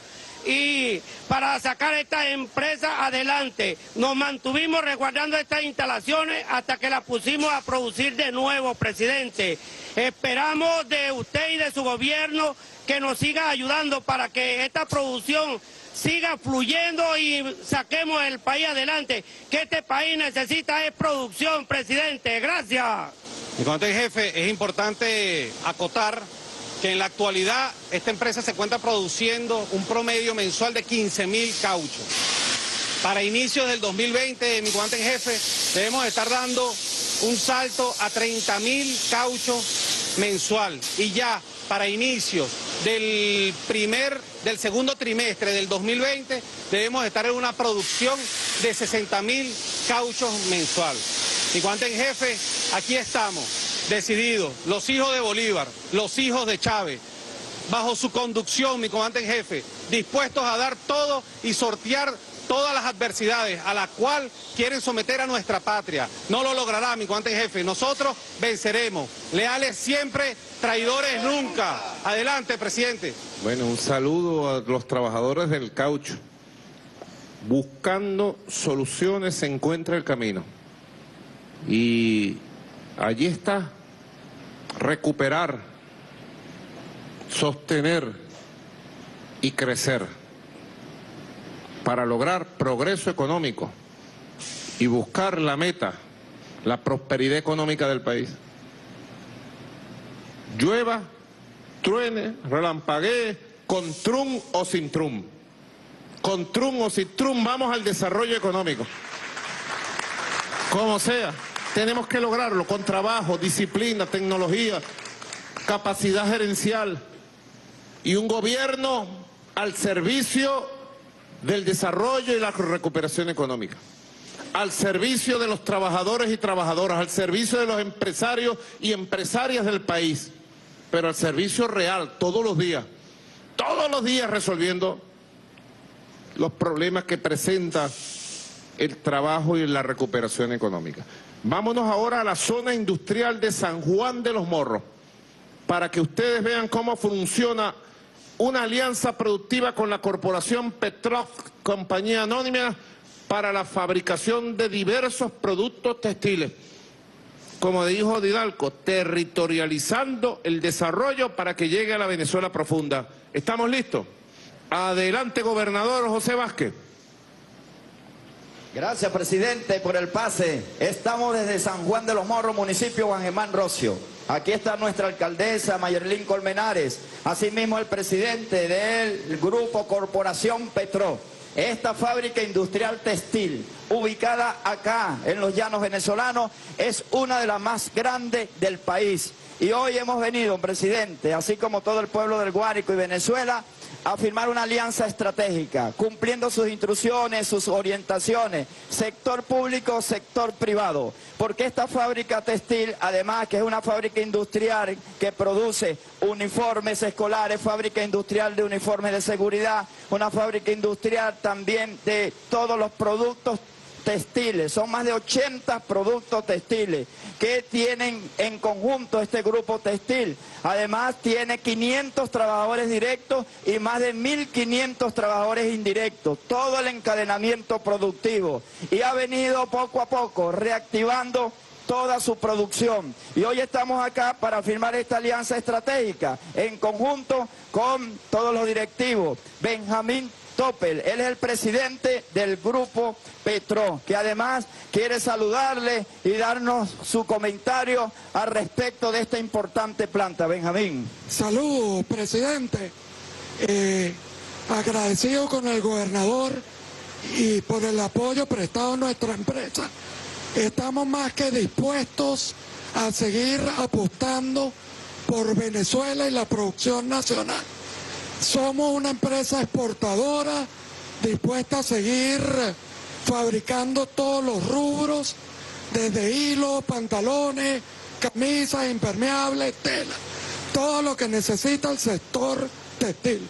y para sacar esta empresa adelante. Nos mantuvimos resguardando estas instalaciones hasta que las pusimos a producir de nuevo, presidente. Esperamos de usted y de su gobierno que nos siga ayudando para que esta producción siga fluyendo y saquemos el país adelante. Que este país necesita es producción, presidente. Gracias. Mi comandante en jefe, es importante acotar que en la actualidad esta empresa se encuentra produciendo un promedio mensual de 15 mil cauchos. Para inicios del 2020, mi comandante jefe, debemos estar dando un salto a 30 mil cauchos mensual. Y ya para inicios del primer, del segundo trimestre del 2020, debemos estar en una producción de 60 mil cauchos mensual. Mi comandante jefe, aquí estamos, decididos, los hijos de Bolívar, los hijos de Chávez, bajo su conducción, mi comandante en jefe, dispuestos a dar todo y sortear todas las adversidades a las cuales quieren someter a nuestra patria. No lo logrará, mi comandante en jefe. Nosotros venceremos. Leales siempre, traidores nunca. Adelante, presidente. Bueno, un saludo a los trabajadores del caucho. Buscando soluciones se encuentra el camino. Y allí está recuperar, sostener y crecer para lograr progreso económico y buscar la meta, la prosperidad económica del país. Llueva, truene, relampaguee, con trum o sin trum. Con trum o sin trum vamos al desarrollo económico. Como sea, tenemos que lograrlo con trabajo, disciplina, tecnología, capacidad gerencial y un gobierno al servicio del desarrollo y la recuperación económica, al servicio de los trabajadores y trabajadoras, al servicio de los empresarios y empresarias del país, pero al servicio real, todos los días, todos los días resolviendo los problemas que presenta el trabajo y la recuperación económica. Vámonos ahora a la zona industrial de San Juan de los Morros, para que ustedes vean cómo funciona una alianza productiva con la Corporación Petrof, compañía anónima, para la fabricación de diversos productos textiles. Como dijo Didalco, territorializando el desarrollo para que llegue a la Venezuela profunda. ¿Estamos listos? Adelante, gobernador José Vázquez. Gracias, presidente, por el pase. Estamos desde San Juan de los Morros, municipio Juan Germán Rocio. Aquí está nuestra alcaldesa Mayerlín Colmenares, asimismo el presidente del grupo Corporación Petro. Esta fábrica industrial textil, ubicada acá en los llanos venezolanos, es una de las más grandes del país. Y hoy hemos venido, presidente, así como todo el pueblo del Guárico y Venezuela, a firmar una alianza estratégica, cumpliendo sus instrucciones, sus orientaciones, sector público, sector privado. Porque esta fábrica textil, además que es una fábrica industrial que produce uniformes escolares, fábrica industrial de uniformes de seguridad, una fábrica industrial también de todos los productos textiles, son más de 80 productos textiles que tienen en conjunto este grupo textil. Además tiene 500 trabajadores directos y más de 1.500 trabajadores indirectos, todo el encadenamiento productivo. Y ha venido poco a poco reactivando toda su producción. Y hoy estamos acá para firmar esta alianza estratégica en conjunto con todos los directivos. Benjamín Topel. Él es el presidente del grupo Petro, que además quiere saludarle y darnos su comentario al respecto de esta importante planta. Benjamín. Saludos, presidente. Eh, agradecido con el gobernador y por el apoyo prestado a nuestra empresa. Estamos más que dispuestos a seguir apostando por Venezuela y la producción nacional. Somos una empresa exportadora dispuesta a seguir fabricando todos los rubros, desde hilos, pantalones, camisas, impermeables, tela, todo lo que necesita el sector textil.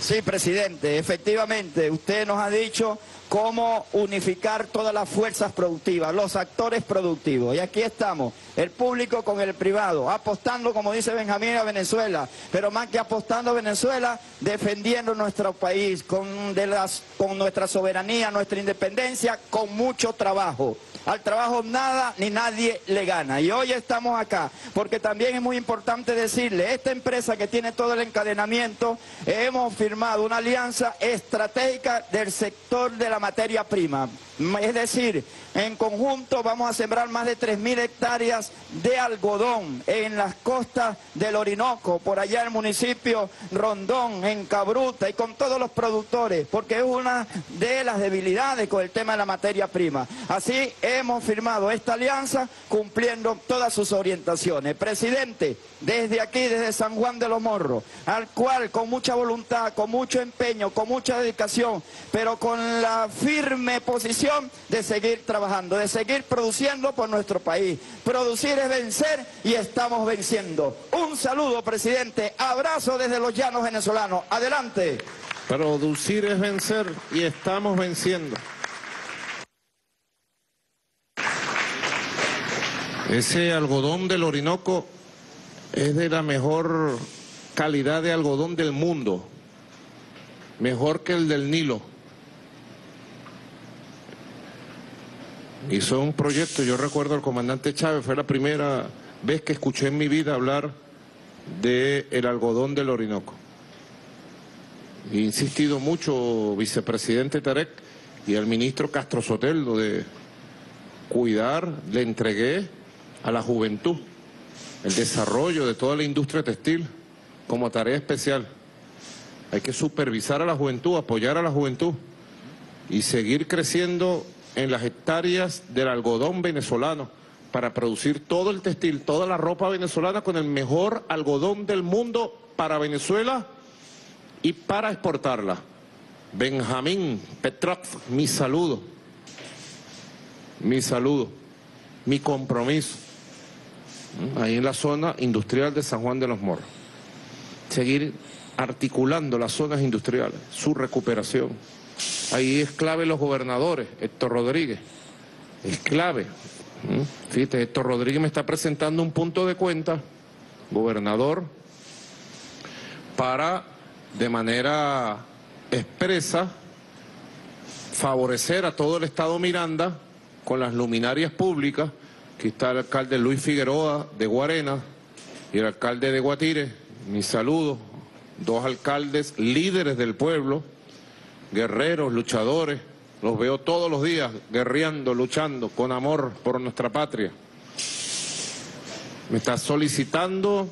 Sí, presidente, efectivamente, usted nos ha dicho cómo unificar todas las fuerzas productivas, los actores productivos. Y aquí estamos, el público con el privado, apostando, como dice Benjamín, a Venezuela, pero más que apostando a Venezuela, defendiendo nuestro país con, de las, con nuestra soberanía, nuestra independencia, con mucho trabajo. Al trabajo nada ni nadie le gana. Y hoy estamos acá porque también es muy importante decirle, esta empresa que tiene todo el encadenamiento, hemos firmado una alianza estratégica del sector de la materia prima. Es decir, en conjunto vamos a sembrar más de 3.000 hectáreas de algodón en las costas del Orinoco, por allá en el municipio Rondón, en Cabruta y con todos los productores, porque es una de las debilidades con el tema de la materia prima. Así hemos firmado esta alianza cumpliendo todas sus orientaciones. Presidente, desde aquí, desde San Juan de los Morros, al cual con mucha voluntad, con mucho empeño, con mucha dedicación, pero con la firme posición de seguir trabajando, de seguir produciendo por nuestro país. Producir es vencer y estamos venciendo. Un saludo, presidente. Abrazo desde los llanos venezolanos. Adelante. Producir es vencer y estamos venciendo. Ese algodón del Orinoco es de la mejor calidad de algodón del mundo, mejor que el del Nilo. Hizo un proyecto, yo recuerdo al comandante Chávez, fue la primera vez que escuché en mi vida hablar del el algodón del Orinoco. He insistido mucho, vicepresidente Tarek y al ministro Castro Soteldo, de cuidar, le entregué a la juventud el desarrollo de toda la industria textil como tarea especial. Hay que supervisar a la juventud, apoyar a la juventud y seguir creciendo en las hectáreas del algodón venezolano para producir todo el textil, toda la ropa venezolana con el mejor algodón del mundo para Venezuela y para exportarla. Benjamín Petrov, mi saludo, mi saludo, mi compromiso, ahí en la zona industrial de San Juan de los Morros. Seguir articulando las zonas industriales, su recuperación. Ahí es clave los gobernadores, Héctor Rodríguez, es clave. Fíjate, Héctor Rodríguez me está presentando un punto de cuenta, gobernador, para de manera expresa favorecer a todo el Estado Miranda con las luminarias públicas. Aquí está el alcalde Luis Figueroa de Guarena y el alcalde de Guatire. Mis saludos, dos alcaldes líderes del pueblo guerreros, luchadores, los veo todos los días guerreando, luchando con amor por nuestra patria. Me está solicitando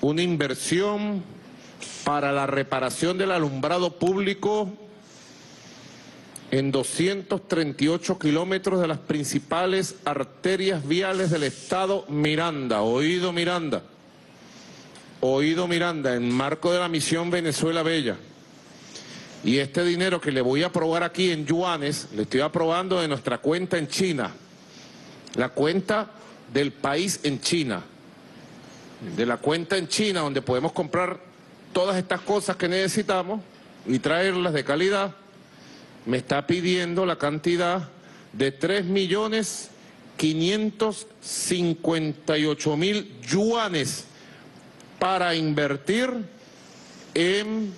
una inversión para la reparación del alumbrado público en 238 kilómetros de las principales arterias viales del estado Miranda. Oído Miranda. Oído Miranda, en marco de la misión Venezuela Bella. Y este dinero que le voy a aprobar aquí en yuanes, le estoy aprobando de nuestra cuenta en China. La cuenta del país en China. De la cuenta en China donde podemos comprar todas estas cosas que necesitamos y traerlas de calidad me está pidiendo la cantidad de 3 millones 558 mil yuanes para invertir en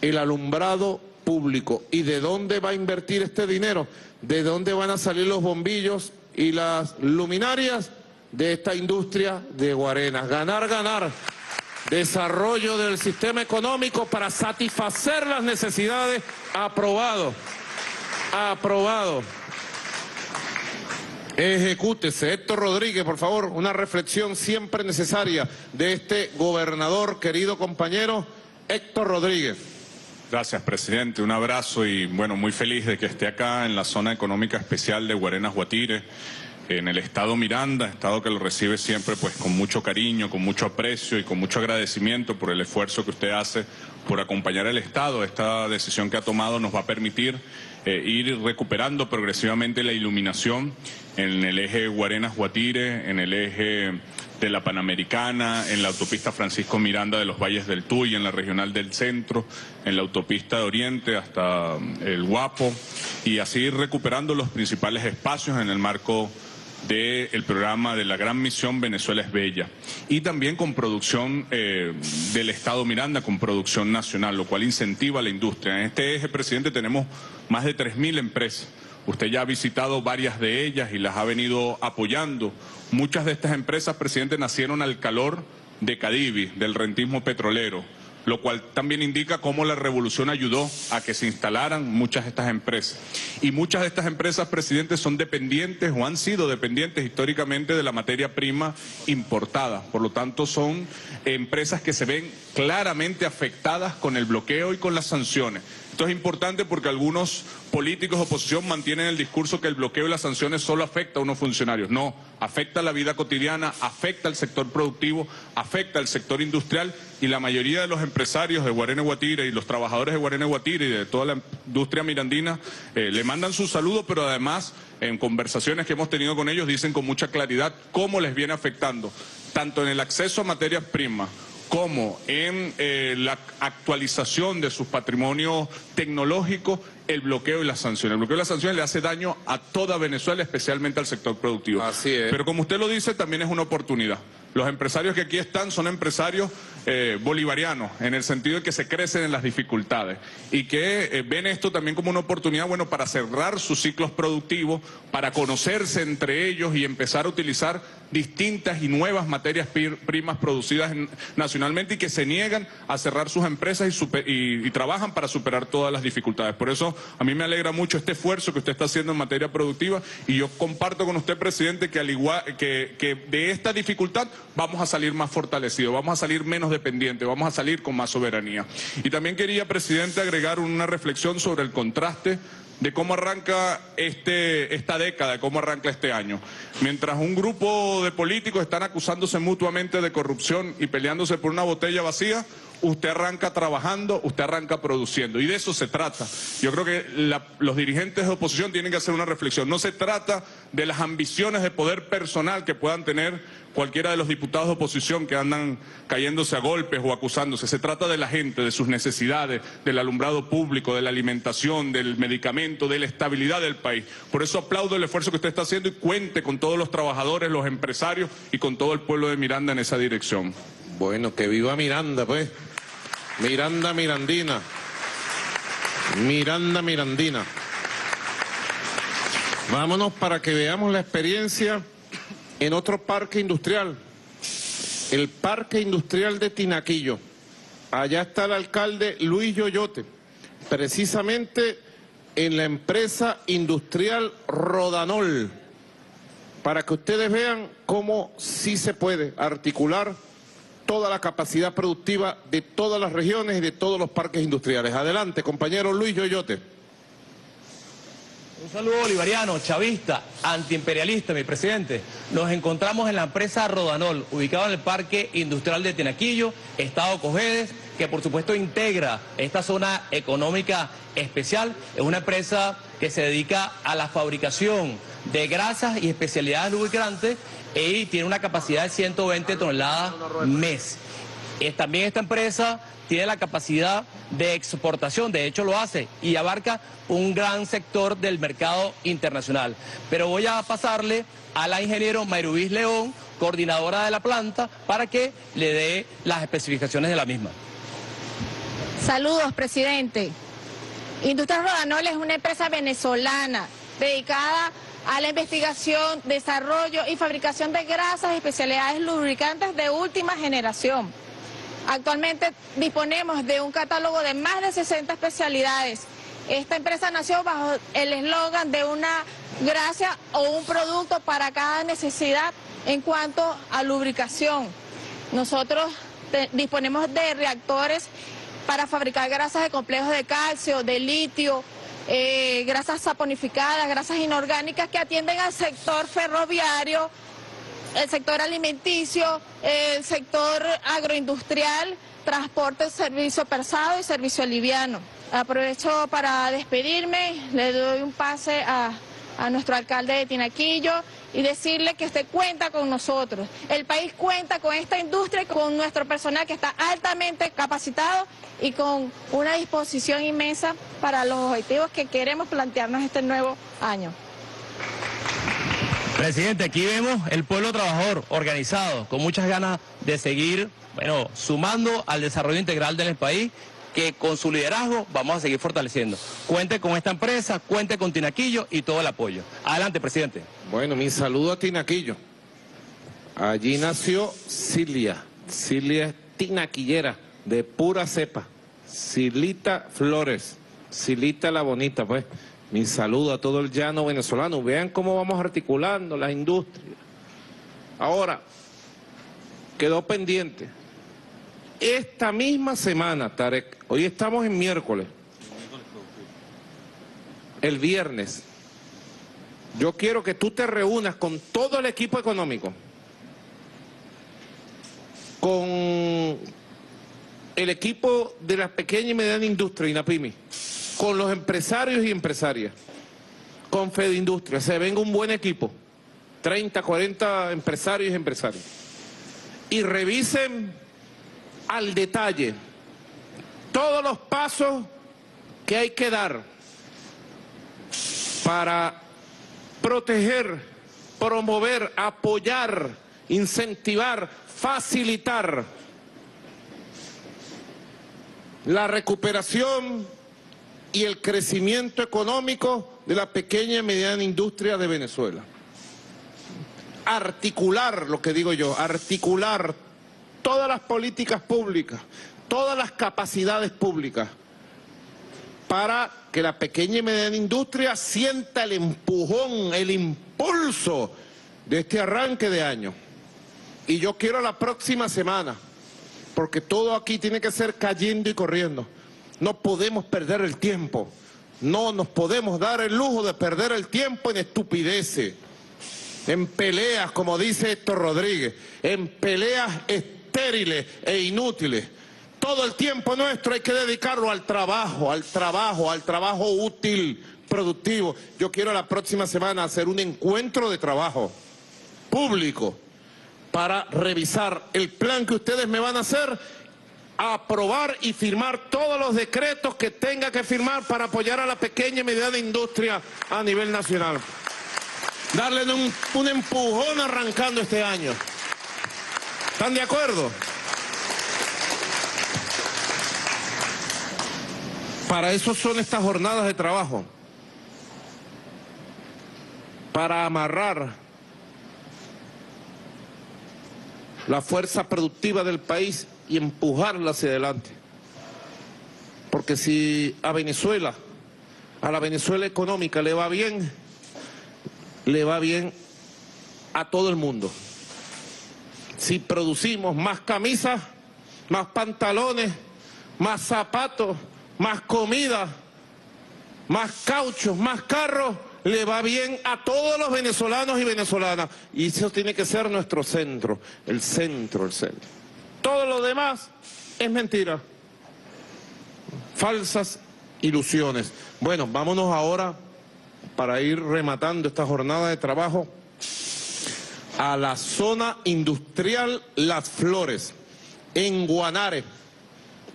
el alumbrado público. ¿Y de dónde va a invertir este dinero? ¿De dónde van a salir los bombillos y las luminarias? De esta industria de Guarenas. Ganar, ganar. Desarrollo del sistema económico para satisfacer las necesidades. Aprobado. Aprobado. Ejecútese. Héctor Rodríguez, por favor, una reflexión siempre necesaria de este gobernador, querido compañero Héctor Rodríguez. Gracias, presidente. Un abrazo y, bueno, muy feliz de que esté acá en la zona económica especial de Guarenas Guatire, en el estado Miranda, estado que lo recibe siempre pues con mucho cariño, con mucho aprecio y con mucho agradecimiento por el esfuerzo que usted hace por acompañar al estado. Esta decisión que ha tomado nos va a permitir eh, ir recuperando progresivamente la iluminación en el eje Guarenas-Guatire, en el eje de la Panamericana, en la autopista Francisco Miranda de los Valles del Tuy, en la regional del centro, en la autopista de Oriente hasta mm, el Guapo, y así recuperando los principales espacios en el marco del programa de la Gran Misión Venezuela es Bella. Y también con producción eh, del Estado Miranda, con producción nacional, lo cual incentiva a la industria. En este eje, presidente, tenemos más de 3.000 empresas. Usted ya ha visitado varias de ellas y las ha venido apoyando. Muchas de estas empresas, presidente, nacieron al calor de Cadivi, del rentismo petrolero lo cual también indica cómo la revolución ayudó a que se instalaran muchas de estas empresas. Y muchas de estas empresas, presidente, son dependientes o han sido dependientes históricamente de la materia prima importada. Por lo tanto, son empresas que se ven claramente afectadas con el bloqueo y con las sanciones. Esto es importante porque algunos políticos de oposición mantienen el discurso que el bloqueo y las sanciones solo afecta a unos funcionarios. No, afecta a la vida cotidiana, afecta al sector productivo, afecta al sector industrial y la mayoría de los empresarios de Guarene Guatire y los trabajadores de Guarene Guatire y de toda la industria mirandina eh, le mandan su saludo, pero además en conversaciones que hemos tenido con ellos dicen con mucha claridad cómo les viene afectando, tanto en el acceso a materias primas como en eh, la actualización de sus patrimonios tecnológicos, el bloqueo y las sanciones. El bloqueo y las sanciones le hace daño a toda Venezuela, especialmente al sector productivo. Así es. Pero como usted lo dice, también es una oportunidad. Los empresarios que aquí están son empresarios eh, bolivarianos, en el sentido de que se crecen en las dificultades y que eh, ven esto también como una oportunidad, bueno, para cerrar sus ciclos productivos, para conocerse entre ellos y empezar a utilizar distintas y nuevas materias primas producidas nacionalmente y que se niegan a cerrar sus empresas y, trabajan para superar todas las dificultades. Por eso a mí me alegra mucho este esfuerzo que usted está haciendo en materia productiva y yo comparto con usted, presidente, que, al igual, que, que de esta dificultad vamos a salir más fortalecidos, vamos a salir menos vamos a salir con más soberanía. Y también quería, presidente, agregar una reflexión sobre el contraste de cómo arranca este, esta década, cómo arranca este año. Mientras un grupo de políticos están acusándose mutuamente de corrupción y peleándose por una botella vacía, usted arranca trabajando, usted arranca produciendo. Y de eso se trata. Yo creo que los dirigentes de oposición tienen que hacer una reflexión. No se trata de las ambiciones de poder personal que puedan tener cualquiera de los diputados de oposición que andan cayéndose a golpes o acusándose. Se trata de la gente, de sus necesidades, del alumbrado público, de la alimentación, del medicamento, de la estabilidad del país. Por eso aplaudo el esfuerzo que usted está haciendo y cuente con todos los trabajadores, los empresarios y con todo el pueblo de Miranda en esa dirección. Bueno, que viva Miranda, pues. Miranda Mirandina. Miranda Mirandina. Vámonos para que veamos la experiencia en otro parque industrial, el Parque Industrial de Tinaquillo. Allá está el alcalde Luis Yoyote, precisamente en la empresa industrial Rodanol, para que ustedes vean cómo sí se puede articular toda la capacidad productiva de todas las regiones y de todos los parques industriales. Adelante, compañero Luis Yoyote. Un saludo bolivariano, chavista, antiimperialista, mi presidente. Nos encontramos en la empresa Rodanol, ubicada en el Parque Industrial de Tenaquillo, Estado Cojedes, que por supuesto integra esta zona económica especial. Es una empresa que se dedica a la fabricación de grasas y especialidades lubricantes y tiene una capacidad de 120 toneladas mes. También esta empresa tiene la capacidad de exportación, de hecho lo hace, y abarca un gran sector del mercado internacional. Pero voy a pasarle a la ingeniero Mayrubis León, coordinadora de la planta, para que le dé las especificaciones de la misma. Saludos, presidente. Industria Rodanol es una empresa venezolana dedicada a la investigación, desarrollo y fabricación de grasas y especialidades lubricantes de última generación. Actualmente disponemos de un catálogo de más de 60 especialidades. Esta empresa nació bajo el eslogan de una grasa o un producto para cada necesidad en cuanto a lubricación. Nosotros disponemos de reactores para fabricar grasas de complejos de calcio, de litio, eh, grasas saponificadas, grasas inorgánicas que atienden al sector ferroviario, el sector alimenticio, el sector agroindustrial, transporte, servicio pesado y servicio liviano. Aprovecho para despedirme, le doy un pase a, a nuestro alcalde de Tinaquillo y decirle que usted cuenta con nosotros. El país cuenta con esta industria y con nuestro personal que está altamente capacitado y con una disposición inmensa para los objetivos que queremos plantearnos este nuevo año. Presidente, aquí vemos el pueblo trabajador organizado, con muchas ganas de seguir, bueno, sumando al desarrollo integral del país, que con su liderazgo vamos a seguir fortaleciendo. Cuente con esta empresa, cuente con Tinaquillo y todo el apoyo. Adelante, presidente. Bueno, mi saludo a Tinaquillo. Allí nació Cilia. Cilia es tinaquillera, de pura cepa. Silita Flores. Silita la bonita, pues. Mi saludo a todo el llano venezolano. Vean cómo vamos articulando la industria. Ahora, quedó pendiente. Esta misma semana, Tarek, hoy estamos en miércoles. El viernes, yo quiero que tú te reúnas con todo el equipo económico, con el equipo de la pequeña y mediana industria, INAPIMI, con los empresarios y empresarias, con Fede Industria. Se venga un buen equipo, 30, 40 empresarios y empresarios. Y revisen al detalle todos los pasos que hay que dar para proteger, promover, apoyar, incentivar, facilitar la recuperación y el crecimiento económico de la pequeña y mediana industria de Venezuela. Articular, lo que digo yo, articular todas las políticas públicas, todas las capacidades públicas para que la pequeña y mediana industria sienta el empujón, el impulso de este arranque de año. Y yo quiero la próxima semana porque todo aquí tiene que ser cayendo y corriendo. No podemos perder el tiempo. No nos podemos dar el lujo de perder el tiempo en estupideces, en peleas, como dice Héctor Rodríguez, en peleas estériles e inútiles. Todo el tiempo nuestro hay que dedicarlo al trabajo, al trabajo, al trabajo útil, productivo. Yo quiero la próxima semana hacer un encuentro de trabajo público para revisar el plan que ustedes me van a hacer, aprobar y firmar todos los decretos que tenga que firmar para apoyar a la pequeña y mediana industria a nivel nacional. Darle un, un empujón arrancando este año. ¿Están de acuerdo? Para eso son estas jornadas de trabajo. Para amarrar la fuerza productiva del país y empujarla hacia adelante. Porque si a Venezuela a la Venezuela económica le va bien, le va bien a todo el mundo. Si producimos más camisas, más pantalones, más zapatos, más comida, más cauchos, más carros, le va bien a todos los venezolanos y venezolanas. Y eso tiene que ser nuestro centro, el centro, el centro. Todo lo demás es mentira. Falsas ilusiones. Bueno, vámonos ahora para ir rematando esta jornada de trabajo a la zona industrial Las Flores, en Guanare.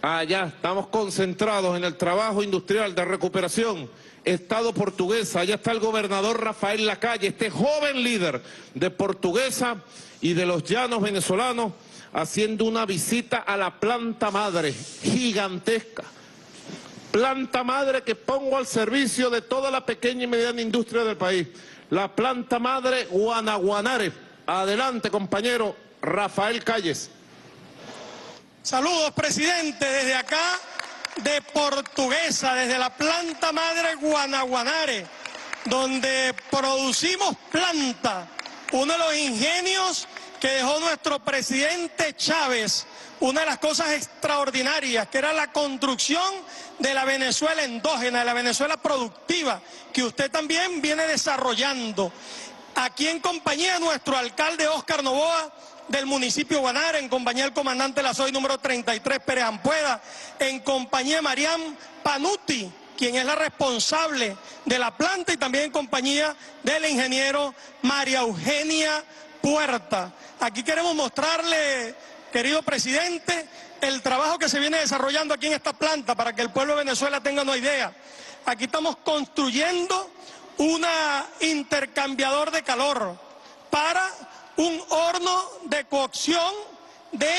Allá estamos concentrados en el trabajo industrial de recuperación. Estado portuguesa, allá está el gobernador Rafael Lacalle, este joven líder de portuguesa y de los llanos venezolanos, haciendo una visita a la planta madre gigantesca. Planta madre que pongo al servicio de toda la pequeña y mediana industria del país. La planta madre Guanaguanare. Adelante, compañero Rafael Calles. Saludos, presidente, desde acá de Portuguesa, desde la planta madre Guanaguanare, donde producimos planta, uno de los ingenios que dejó nuestro presidente Chávez, una de las cosas extraordinarias, que era la construcción de la Venezuela endógena, de la Venezuela productiva, que usted también viene desarrollando. Aquí en compañía de nuestro alcalde Óscar Novoa, del municipio de Guanare, en compañía del comandante Lazoy número 33 Pérez Ampueda, en compañía de Mariam Panuti, quien es la responsable de la planta y también en compañía del ingeniero María Eugenia Puerta. Aquí queremos mostrarle, querido presidente, el trabajo que se viene desarrollando aquí en esta planta para que el pueblo de Venezuela tenga una idea. Aquí estamos construyendo un intercambiador de calor para un horno de cocción de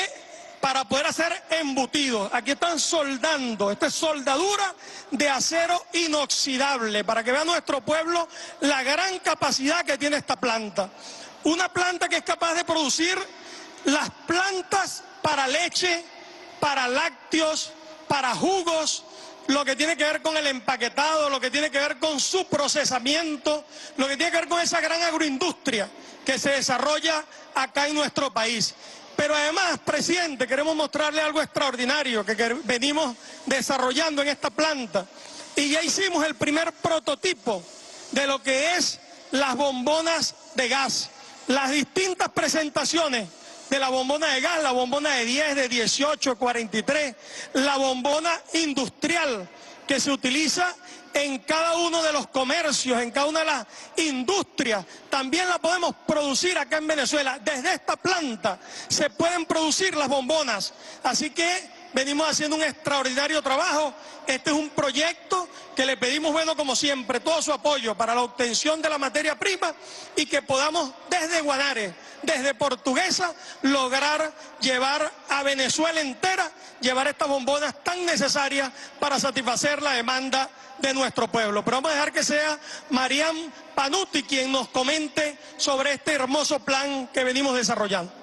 para poder hacer embutidos. Aquí están soldando, esta es soldadura de acero inoxidable, para que vea nuestro pueblo la gran capacidad que tiene esta planta. Una planta que es capaz de producir las plantas para leche, para lácteos, para jugos, lo que tiene que ver con el empaquetado, lo que tiene que ver con su procesamiento, lo que tiene que ver con esa gran agroindustria que se desarrolla acá en nuestro país. Pero además, presidente, queremos mostrarle algo extraordinario que venimos desarrollando en esta planta. Y ya hicimos el primer prototipo de lo que es las bombonas de gas, las distintas presentaciones de la bombona de gas, la bombona de 10, de 18, 43, la bombona industrial que se utiliza en cada uno de los comercios, en cada una de las industrias. También la podemos producir acá en Venezuela. Desde esta planta se pueden producir las bombonas. Así que venimos haciendo un extraordinario trabajo. Este es un proyecto que le pedimos, bueno, como siempre, todo su apoyo para la obtención de la materia prima y que podamos desde Guanare, desde Portuguesa, lograr llevar a Venezuela entera, llevar estas bombonas tan necesarias para satisfacer la demanda de nuestro pueblo. Pero vamos a dejar que sea Mariam Panuti quien nos comente sobre este hermoso plan que venimos desarrollando.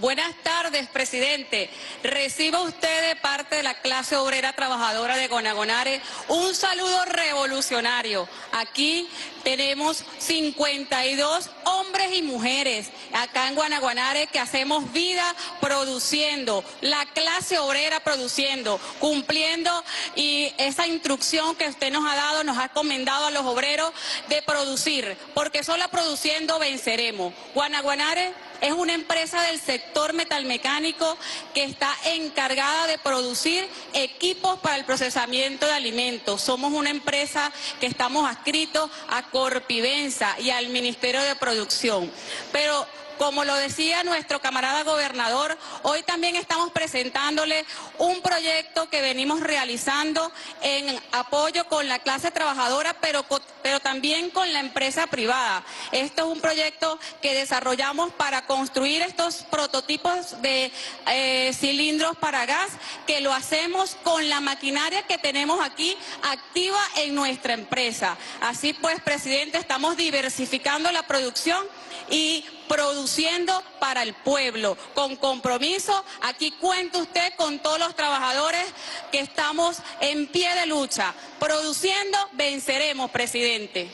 Buenas tardes, presidente. Reciba usted de parte de la clase obrera trabajadora de Gonagonare un saludo revolucionario. Aquí tenemos 52 hombres y mujeres acá en Guanaguanare que hacemos vida produciendo, la clase obrera produciendo, cumpliendo y esa instrucción que usted nos ha dado, nos ha comendado a los obreros de producir, porque solo produciendo venceremos. Guanaguanare es una empresa del sector metalmecánico que está encargada de producir equipos para el procesamiento de alimentos. Somos una empresa que estamos adscritos a Corpivensa y al Ministerio de Producción. Pero como lo decía nuestro camarada gobernador, hoy también estamos presentándole un proyecto que venimos realizando en apoyo con la clase trabajadora, pero, pero también con la empresa privada. Esto es un proyecto que desarrollamos para construir estos prototipos de eh, cilindros para gas, que lo hacemos con la maquinaria que tenemos aquí activa en nuestra empresa. Así pues, presidente, estamos diversificando la producción y produciendo para el pueblo, con compromiso. Aquí cuenta usted con todos los trabajadores que estamos en pie de lucha. Produciendo, venceremos, presidente.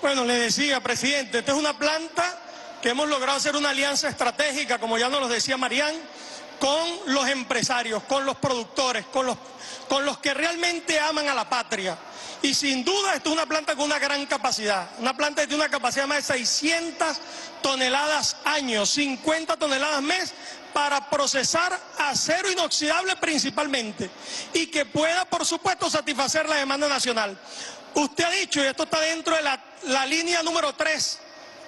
Bueno, le decía, presidente, esta es una planta que hemos logrado hacer una alianza estratégica, como ya nos lo decía Marían, con los empresarios, con los productores, con los, con los que realmente aman a la patria. Y sin duda esto es una planta con una gran capacidad, una planta que tiene una capacidad de más de 600 toneladas año, 50 toneladas mes para procesar acero inoxidable principalmente y que pueda, por supuesto, satisfacer la demanda nacional. Usted ha dicho, y esto está dentro de la, línea número 3,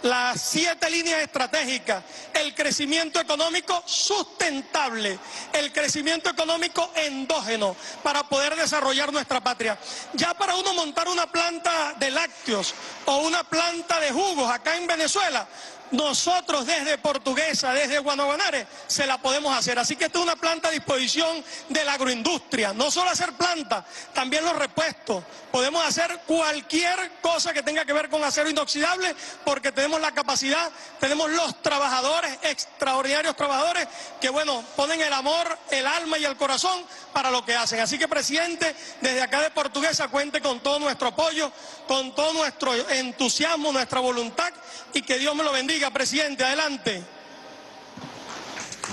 las siete líneas estratégicas, el crecimiento económico sustentable, el crecimiento económico endógeno para poder desarrollar nuestra patria. Ya para uno montar una planta de lácteos o una planta de jugos acá en Venezuela, nosotros desde Portuguesa, desde Guanaguanare, se la podemos hacer. Así que esta es una planta a disposición de la agroindustria. No solo hacer planta, también los repuestos. Podemos hacer cualquier cosa que tenga que ver con acero inoxidable porque tenemos la capacidad, tenemos los trabajadores, extraordinarios trabajadores, que bueno, ponen el amor, el alma y el corazón para lo que hacen. Así que, presidente, desde acá de Portuguesa cuente con todo nuestro apoyo, con todo nuestro entusiasmo, nuestra voluntad y que Dios me lo bendiga, presidente. Adelante.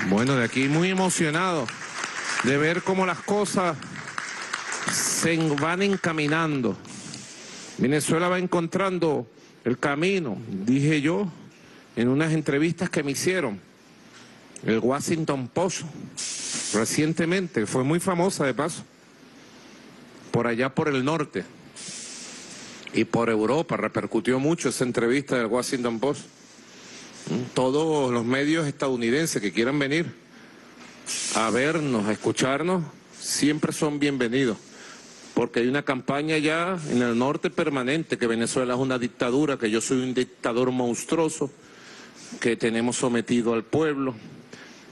Bueno, de aquí muy emocionado de ver cómo las cosas se van encaminando. Venezuela va encontrando el camino, dije yo en unas entrevistas que me hicieron. El Washington Post, recientemente, fue muy famosa de paso, por allá por el norte y por Europa, repercutió mucho esa entrevista del Washington Post. Todos los medios estadounidenses que quieran venir a vernos, a escucharnos, siempre son bienvenidos. Porque hay una campaña ya en el norte permanente, que Venezuela es una dictadura, que yo soy un dictador monstruoso, que tenemos sometido al pueblo,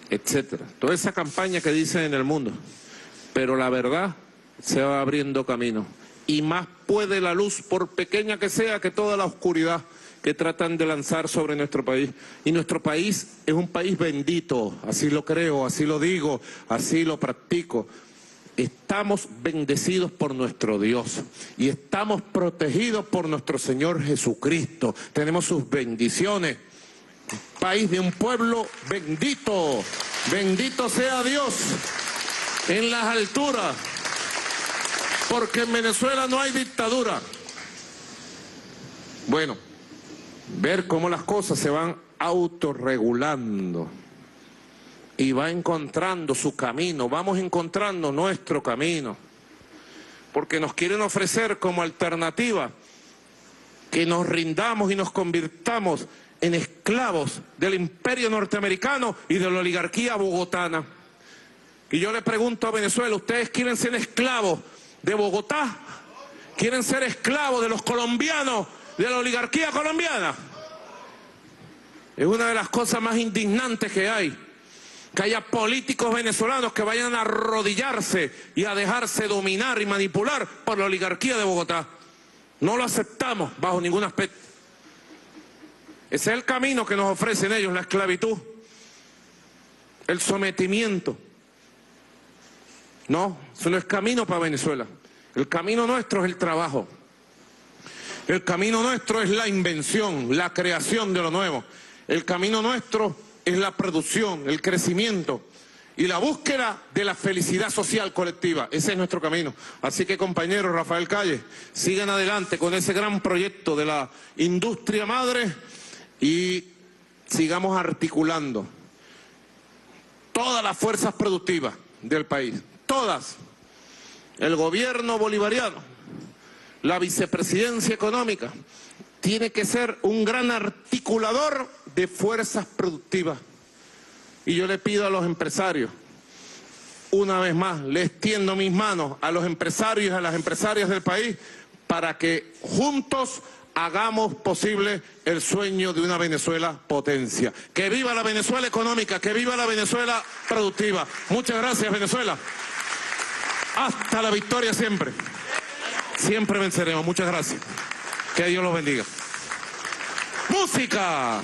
etcétera. Toda esa campaña que dicen en el mundo. Pero la verdad se va abriendo camino. Y más puede la luz, por pequeña que sea, que toda la oscuridad que tratan de lanzar sobre nuestro país. Y nuestro país es un país bendito, así lo creo, así lo digo, así lo practico. Estamos bendecidos por nuestro Dios y estamos protegidos por nuestro Señor Jesucristo. Tenemos sus bendiciones. País de un pueblo bendito. Bendito sea Dios en las alturas. Porque en Venezuela no hay dictadura. Bueno, ver cómo las cosas se van autorregulando y va encontrando su camino, vamos encontrando nuestro camino, porque nos quieren ofrecer como alternativa que nos rindamos y nos convirtamos en esclavos del imperio norteamericano y de la oligarquía bogotana. Y yo le pregunto a Venezuela, ¿ustedes quieren ser esclavos de Bogotá? ¿Quieren ser esclavos de los colombianos, de la oligarquía colombiana? Es una de las cosas más indignantes que hay. Que haya políticos venezolanos que vayan a arrodillarse y a dejarse dominar y manipular por la oligarquía de Bogotá. No lo aceptamos bajo ningún aspecto. Ese es el camino que nos ofrecen ellos, la esclavitud, el sometimiento. No, eso no es camino para Venezuela. El camino nuestro es el trabajo. El camino nuestro es la invención, la creación de lo nuevo. El camino nuestro es la producción, el crecimiento y la búsqueda de la felicidad social colectiva. Ese es nuestro camino. Así que compañeros, Rafael Calle, sigan adelante con ese gran proyecto de la industria madre y sigamos articulando todas las fuerzas productivas del país, todas. El gobierno bolivariano, la vicepresidencia económica, tiene que ser un gran articulador de fuerzas productivas. Y yo le pido a los empresarios, una vez más, le extiendo mis manos a los empresarios y a las empresarias del país para que juntos hagamos posible el sueño de una Venezuela potencia. Que viva la Venezuela económica, que viva la Venezuela productiva. Muchas gracias Venezuela. Hasta la victoria siempre. Siempre venceremos. Muchas gracias. Que Dios los bendiga. Música.